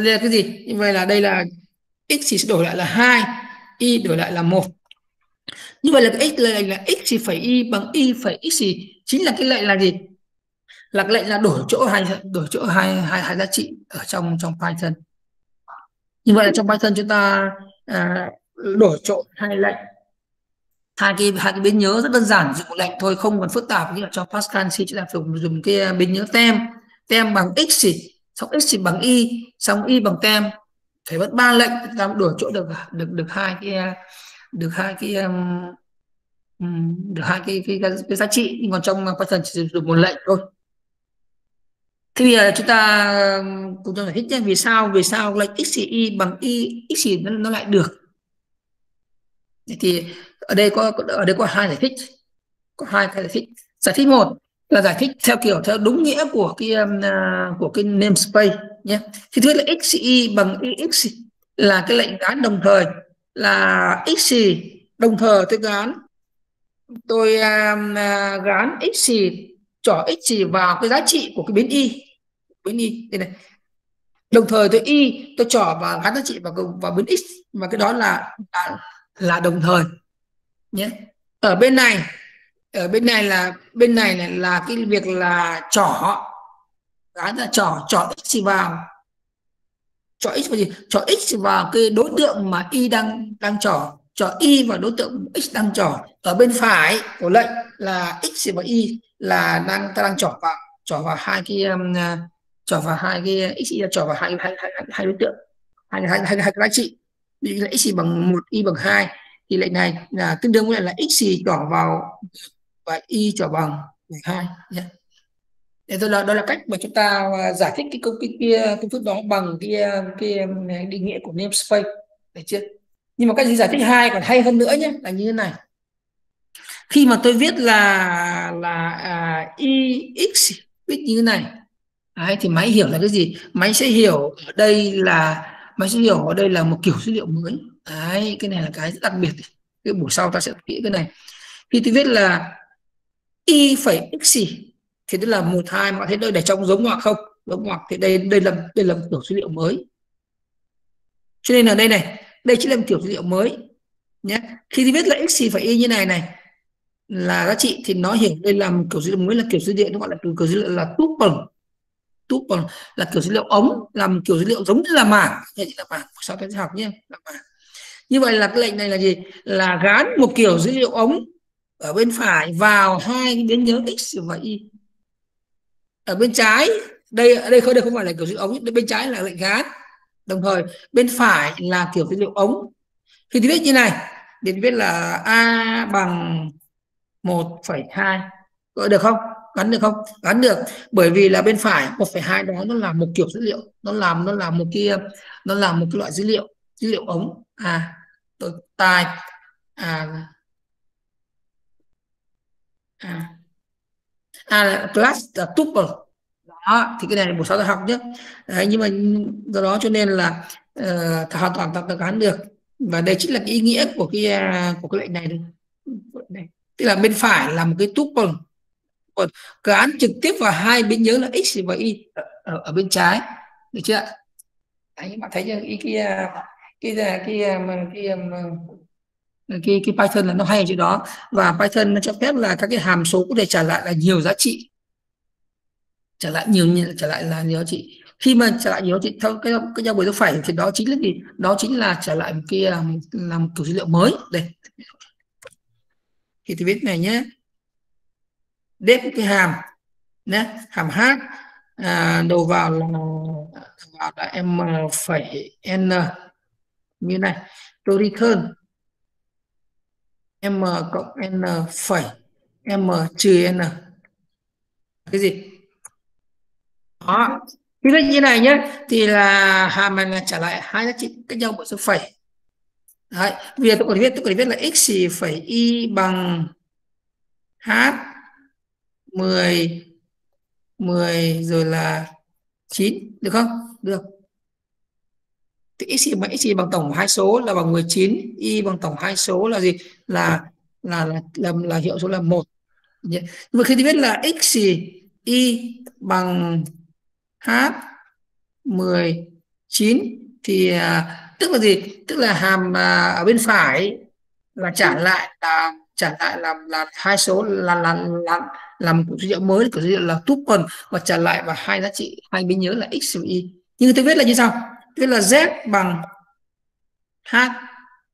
đây là cái gì? Như vậy là đây là x thì sẽ đổi lại là hai y đổi lại là một. Như vậy là cái x lệnh là x phẩy y bằng y phải x chính là cái lệnh là gì? Là cái lệnh là đổi chỗ hai đổi chỗ hai hai hai giá trị ở trong trong Python. Như vậy là trong Python chúng ta à, đổi trộn hai lệnh hai cái hai cái biến nhớ rất đơn giản dùng một lệnh thôi không còn phức tạp như là trong Pascal C chúng ta dùng dùng cái à, biến nhớ tem. Tem bằng x xong x bằng y xong y bằng tem. Phải mất ba lệnh chúng ta đổi chỗ được được được hai cái được hai cái um, um, được hai cái cái, cái, cái giá trị. Nhưng còn trong Python chỉ dùng một lệnh thôi. Thế bây giờ chúng ta um, cùng nhau giải thích nhé. Vì sao vì sao lệnh x y bằng y x nó, nó lại được? Thì ở đây có ở đây có hai giải thích. Có hai cái giải thích. Giải thích một là giải thích theo kiểu theo đúng nghĩa của cái uh, của cái namespace nhé. Thì thứ là x y bằng y x là cái lệnh gán đồng thời là x đồng thời tôi gán. Tôi um, à, gán x trỏ x vào cái giá trị của cái biến y. Biến y đây này. Đồng thời tôi y tôi trỏ vào gắn giá trị vào vào biến x và cái đó là là, là đồng thời nhé. Ở bên này ở bên này là bên này là, là cái việc là trỏ. Gắn là trỏ trỏ x vào. Trỏ x vào gì? Trỏ x vào cái đối tượng mà y đang đang trỏ. Trỏ y vào đối tượng x đang trỏ. Ở bên phải của lệnh là x và y là đang ta đang trỏ vào trỏ vào hai cái um, à, trỏ vào hai cái x y trỏ vào hai hai, hai, hai đối tượng. Hai hai hai, hai giá trị. Ví dụ là x bằng một y bằng hai. Thì lệnh này là tương đương với là x trỏ vào và y trở bằng hai. Nhé Thế đó là đó là cách mà chúng ta à, giải thích cái công cái kia công thức đó bằng cái à, à, cái định nghĩa của namespace. Được chưa? Nhưng mà cách gì giải thích hai còn hay hơn nữa nhé là như thế này. Khi mà tôi viết là là à, y x viết như thế này Đấy, thì máy hiểu là cái gì? Máy sẽ hiểu ở đây là máy sẽ hiểu ở đây là một kiểu dữ liệu mới. Đấy, cái này là cái rất đặc biệt. Cái buổi sau ta sẽ kỹ cái này. Khi tôi viết là y phẩy x thì tức là một, hai mà thấy đây để trong giống ngoặc không? Giống ngoặc, thì đây đây là đây là một kiểu dữ liệu mới. Cho nên là đây này, đây chỉ là một kiểu dữ liệu mới, nhé. Khi thì viết là x phải y như này này. Là giá trị thì nó hiểu đây là một kiểu dữ liệu mới, là kiểu dữ liệu nó gọi là kiểu dữ liệu là tuple tuple là kiểu dữ liệu ống làm kiểu dữ liệu giống như là mảng như là mảng sau cái học nhé, là mảng như vậy là cái lệnh này là gì? Là gán một kiểu dữ liệu ống ở bên phải vào hai cái biến nhớ x và y. Ở bên trái đây ở đây không đây không phải là kiểu dữ liệu ống bên trái là lệnh gán. Đồng thời bên phải là kiểu dữ liệu ống. Thì thì viết như này để viết là a bằng 1,2 gọi được không? Gắn được không? Gắn được. Bởi vì là bên phải 1,2 đó nó là một kiểu dữ liệu. Nó làm nó làm một kia nó là một cái loại dữ liệu dữ liệu ống. À tài à à. À là class là tuple đó thì cái này một sáu ta học nhé. Đấy, nhưng mà do đó cho nên là uh, hoàn toàn tập được án được. Và đây chính là cái ý nghĩa của cái uh, của cái lệnh này đây. Tức là bên phải là một cái tuple còn án trực tiếp vào hai biến nhớ là x và y ở, ở, ở bên trái. Được chưa Đấy, bạn thấy chưa? Ý cái cái à, cái à, cái, cái, cái, cái cái cái Python là nó hay ở chỗ đó. Và Python nó cho phép là các cái hàm số có thể trả lại là nhiều giá trị. Trả lại nhiều trả lại là nhiều giá trị. Khi mà trả lại nhiều giá trị theo cái cái giao bởi số phẩy thì đó chính là gì? Đó chính là trả lại một cái làm làm là kiểu dữ liệu mới. Đây. Thì tôi viết này nhé. Đếp cái hàm nhé. Hàm h à, đầu vào là đầu vào là m phẩy n. Như này. Tôi return m cộng n phẩy, m trừ n. Cái gì? Đó. Khi viết như này nhé thì là hàm này là trả lại hai giá trị cách nhau bởi số phẩy. Đấy. bây giờ tôi có thể viết, tôi có thể viết là x phẩy y bằng h 10 10 rồi là 9 được không? Được thì x bằng x bằng tổng hai số là bằng 19 y bằng tổng hai số là gì? Là là là là, là hiệu số là một. Nhưng mà khi tôi viết là x y bằng h 19 thì à, tức là gì? Tức là hàm à, ở bên phải là trả lại là trả lại làm là hai số là là là làm của dữ liệu mới của dữ liệu là tuple và trả lại và hai giá trị hai bên nhớ là x và y. Nhưng tôi viết là như sau tức là z bằng h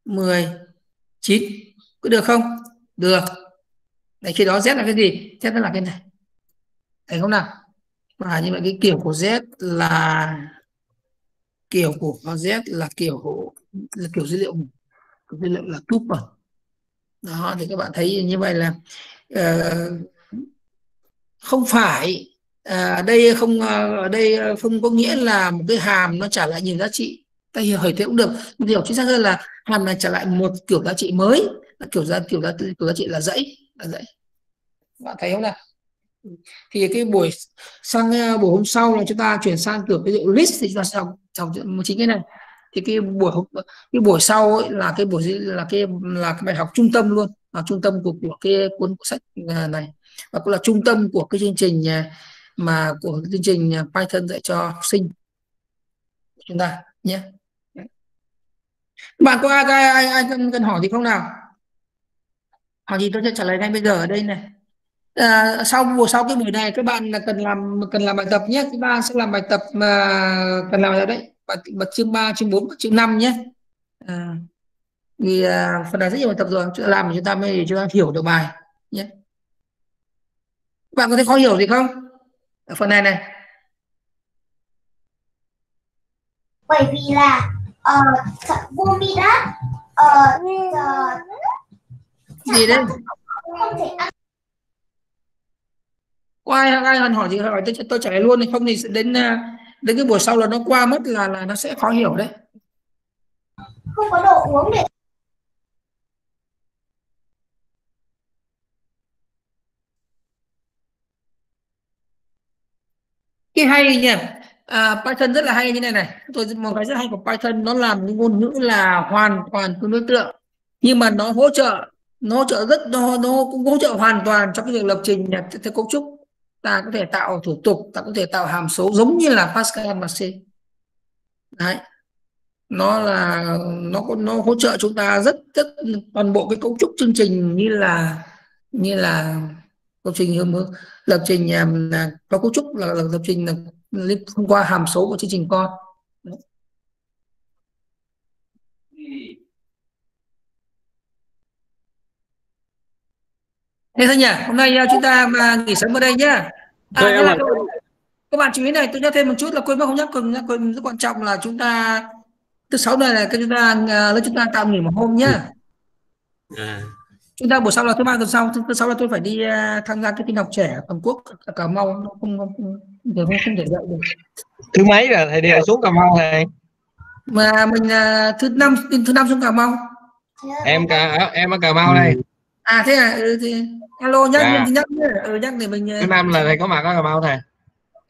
19 có được không? Được. Đấy, khi đó z là cái gì? Z nó là cái này. Thấy không nào? Và như vậy cái kiểu của z là kiểu của z là kiểu là kiểu dữ liệu kiểu dữ liệu là tuple. Đó thì các bạn thấy như vậy là uh, không phải à, đây không ờ, ở đây ờ, không có nghĩa là một cái hàm nó trả lại nhiều giá trị. Ta hiểu hiểu thế cũng được. Nhưng hiểu chính xác hơn là hàm này trả lại một kiểu giá trị mới. Là kiểu giá kiểu giá kiểu giá trị là dãy là dãy. Bạn thấy không nào? Thì cái buổi sang buổi hôm sau là chúng ta chuyển sang kiểu cái dụ list thì chúng ta sẽ học học chính cái này. Thì cái buổi cái buổi sau ấy là cái buổi là cái là cái bài học trung tâm luôn. Là trung tâm của của cái cuốn sách này. Và cũng là trung tâm của cái chương trình mà của chương trình à, Python dạy cho học sinh. Chúng ta nhé. Bạn có ai ai ai, ai cần, cần hỏi gì không nào? Hỏi gì tôi sẽ trả lời ngay bây giờ ở đây này. À, sau buổi sau cái buổi này các bạn là cần làm cần làm bài tập nhé. Thứ ba sẽ làm bài tập mà cần làm bài tập đấy. Bài, bài chương 3, chương 4 chương 5 nhé. À, vì à, phần này rất nhiều bài tập rồi. Chúng ta làm chúng ta mới chúng ta hiểu được bài nhé. Bạn có thấy khó hiểu gì không? Ở phần này này. Bởi vì là uh, vô mi đát uh, uh, gì đấy không thể ăn. Có ai cần hỏi gì hỏi tôi tôi trả lời luôn không thì đến à, đến cái buổi sau là nó qua mất là là nó sẽ khó hiểu đấy. Không có đồ uống để cái hay nhỉ? À, Python rất là hay như này này. Tôi một cái rất hay của Python nó làm những ngôn ngữ là hoàn toàn tương đối tượng nhưng mà nó hỗ trợ nó hỗ trợ rất nó nó cũng hỗ trợ hoàn toàn cho cái việc lập trình nhà theo cấu trúc. Ta có thể tạo thủ tục ta có thể tạo hàm số giống như là Pascal và C. Đấy. Nó là nó nó hỗ trợ chúng ta rất rất toàn bộ cái cấu trúc chương trình như là như là lập trình hướng hướng lập trình um, có cấu trúc là, là lập trình là thông qua hàm số của chương trình con. Thế thôi nhỉ hôm nay uh, chúng ta mà nghỉ sớm ở đây nhá. À, em là các, bạn chú ý này tôi nhắc thêm một chút là quên mất không nhắc quên, quên rất quan trọng là chúng ta thứ sáu này là chúng ta uh, lớp chúng ta tạm nghỉ một hôm nhá. À, chúng ta buổi sau là thứ ba tuần sau. Thứ, thứ sáu là tôi phải đi uh, tham gia cái tin học trẻ toàn quốc ở Cà Mau. Nó không không không, không, không, thể dạy được. Thứ mấy là thầy đi xuống Cà Mau thầy? Mà mình uh, thứ năm thứ năm xuống Cà Mau. Em cả em ở Cà Mau đây. À thế à? Ừ, thì alo nhắc thì nhắc nhé. Ừ, nhắc để mình thứ năm là thầy có mặt ở Cà Mau thầy?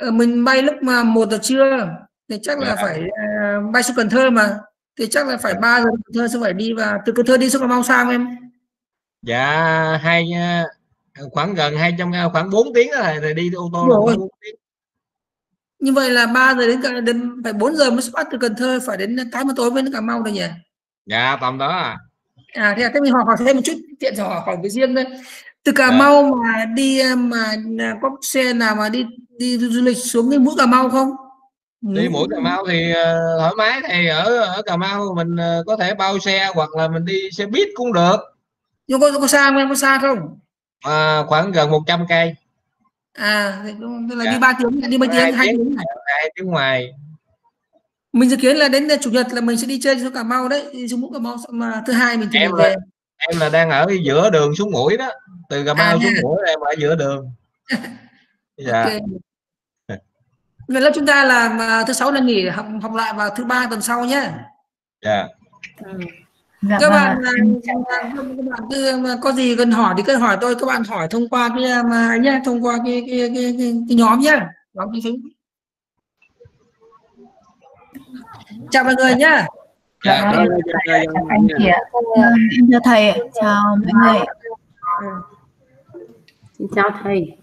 Uh, mình bay lúc mà một giờ trưa. Thì chắc là Dạ. phải uh, bay xuống Cần Thơ mà. Thì chắc là phải ba giờ Cần Thơ sẽ phải đi và từ Cần Thơ đi xuống Cà Mau sao em dạ hai uh, khoảng gần hai trăm khoảng 4 tiếng đó thầy thầy đi ô tô là Rồi. khoảng 4 tiếng. Như vậy là 3 giờ đến đến phải 4 giờ mới xuất phát từ Cần Thơ phải đến 8 giờ tối mới đến Cà Mau rồi nhỉ? Dạ tầm đó à. À thế là thế mình hỏi thêm một chút tiện cho hỏi với riêng đây từ Cà Dạ. Mau mà đi ờ, mà có xe nào mà đi đi du lịch xuống cái mũi Cà Mau không? Đi mũi Cà Mau thì ờ, thoải mái thì ở ở Cà Mau mình ờ, có thể bao xe hoặc là mình đi xe buýt cũng được nhưng có có xa không em? Có xa không? À, khoảng gần 100 cây. À tức là Dạ. đi ba tiếng đi mấy tiếng hai tiếng. hai tiếng ngoài. Mình dự kiến là đến chủ nhật là mình sẽ đi chơi xuống Cà Mau đấy đi xuống mũi Cà Mau mà thứ hai mình Em mình là- về. em là đang ở giữa đường xuống mũi đó từ Cà Mau À, xuống mũi em ở giữa đường. Dạ. Ok. Vậy là chúng ta làm à, thứ sáu là nghỉ học học lại vào thứ ba tuần sau nhé. dạ Dạ các vâng bạn ạ. à, các bạn cứ mà có gì cần hỏi thì cứ hỏi tôi các bạn hỏi thông qua cái mà nhé thông qua cái cái cái, cái, cái nhóm nhé nhóm cái Facebook. chào mọi người nhé dạ Dạ, rồi. anh chị ạ. Ờ, Em chào thầy ạ. Chào mọi người. Xin chào thầy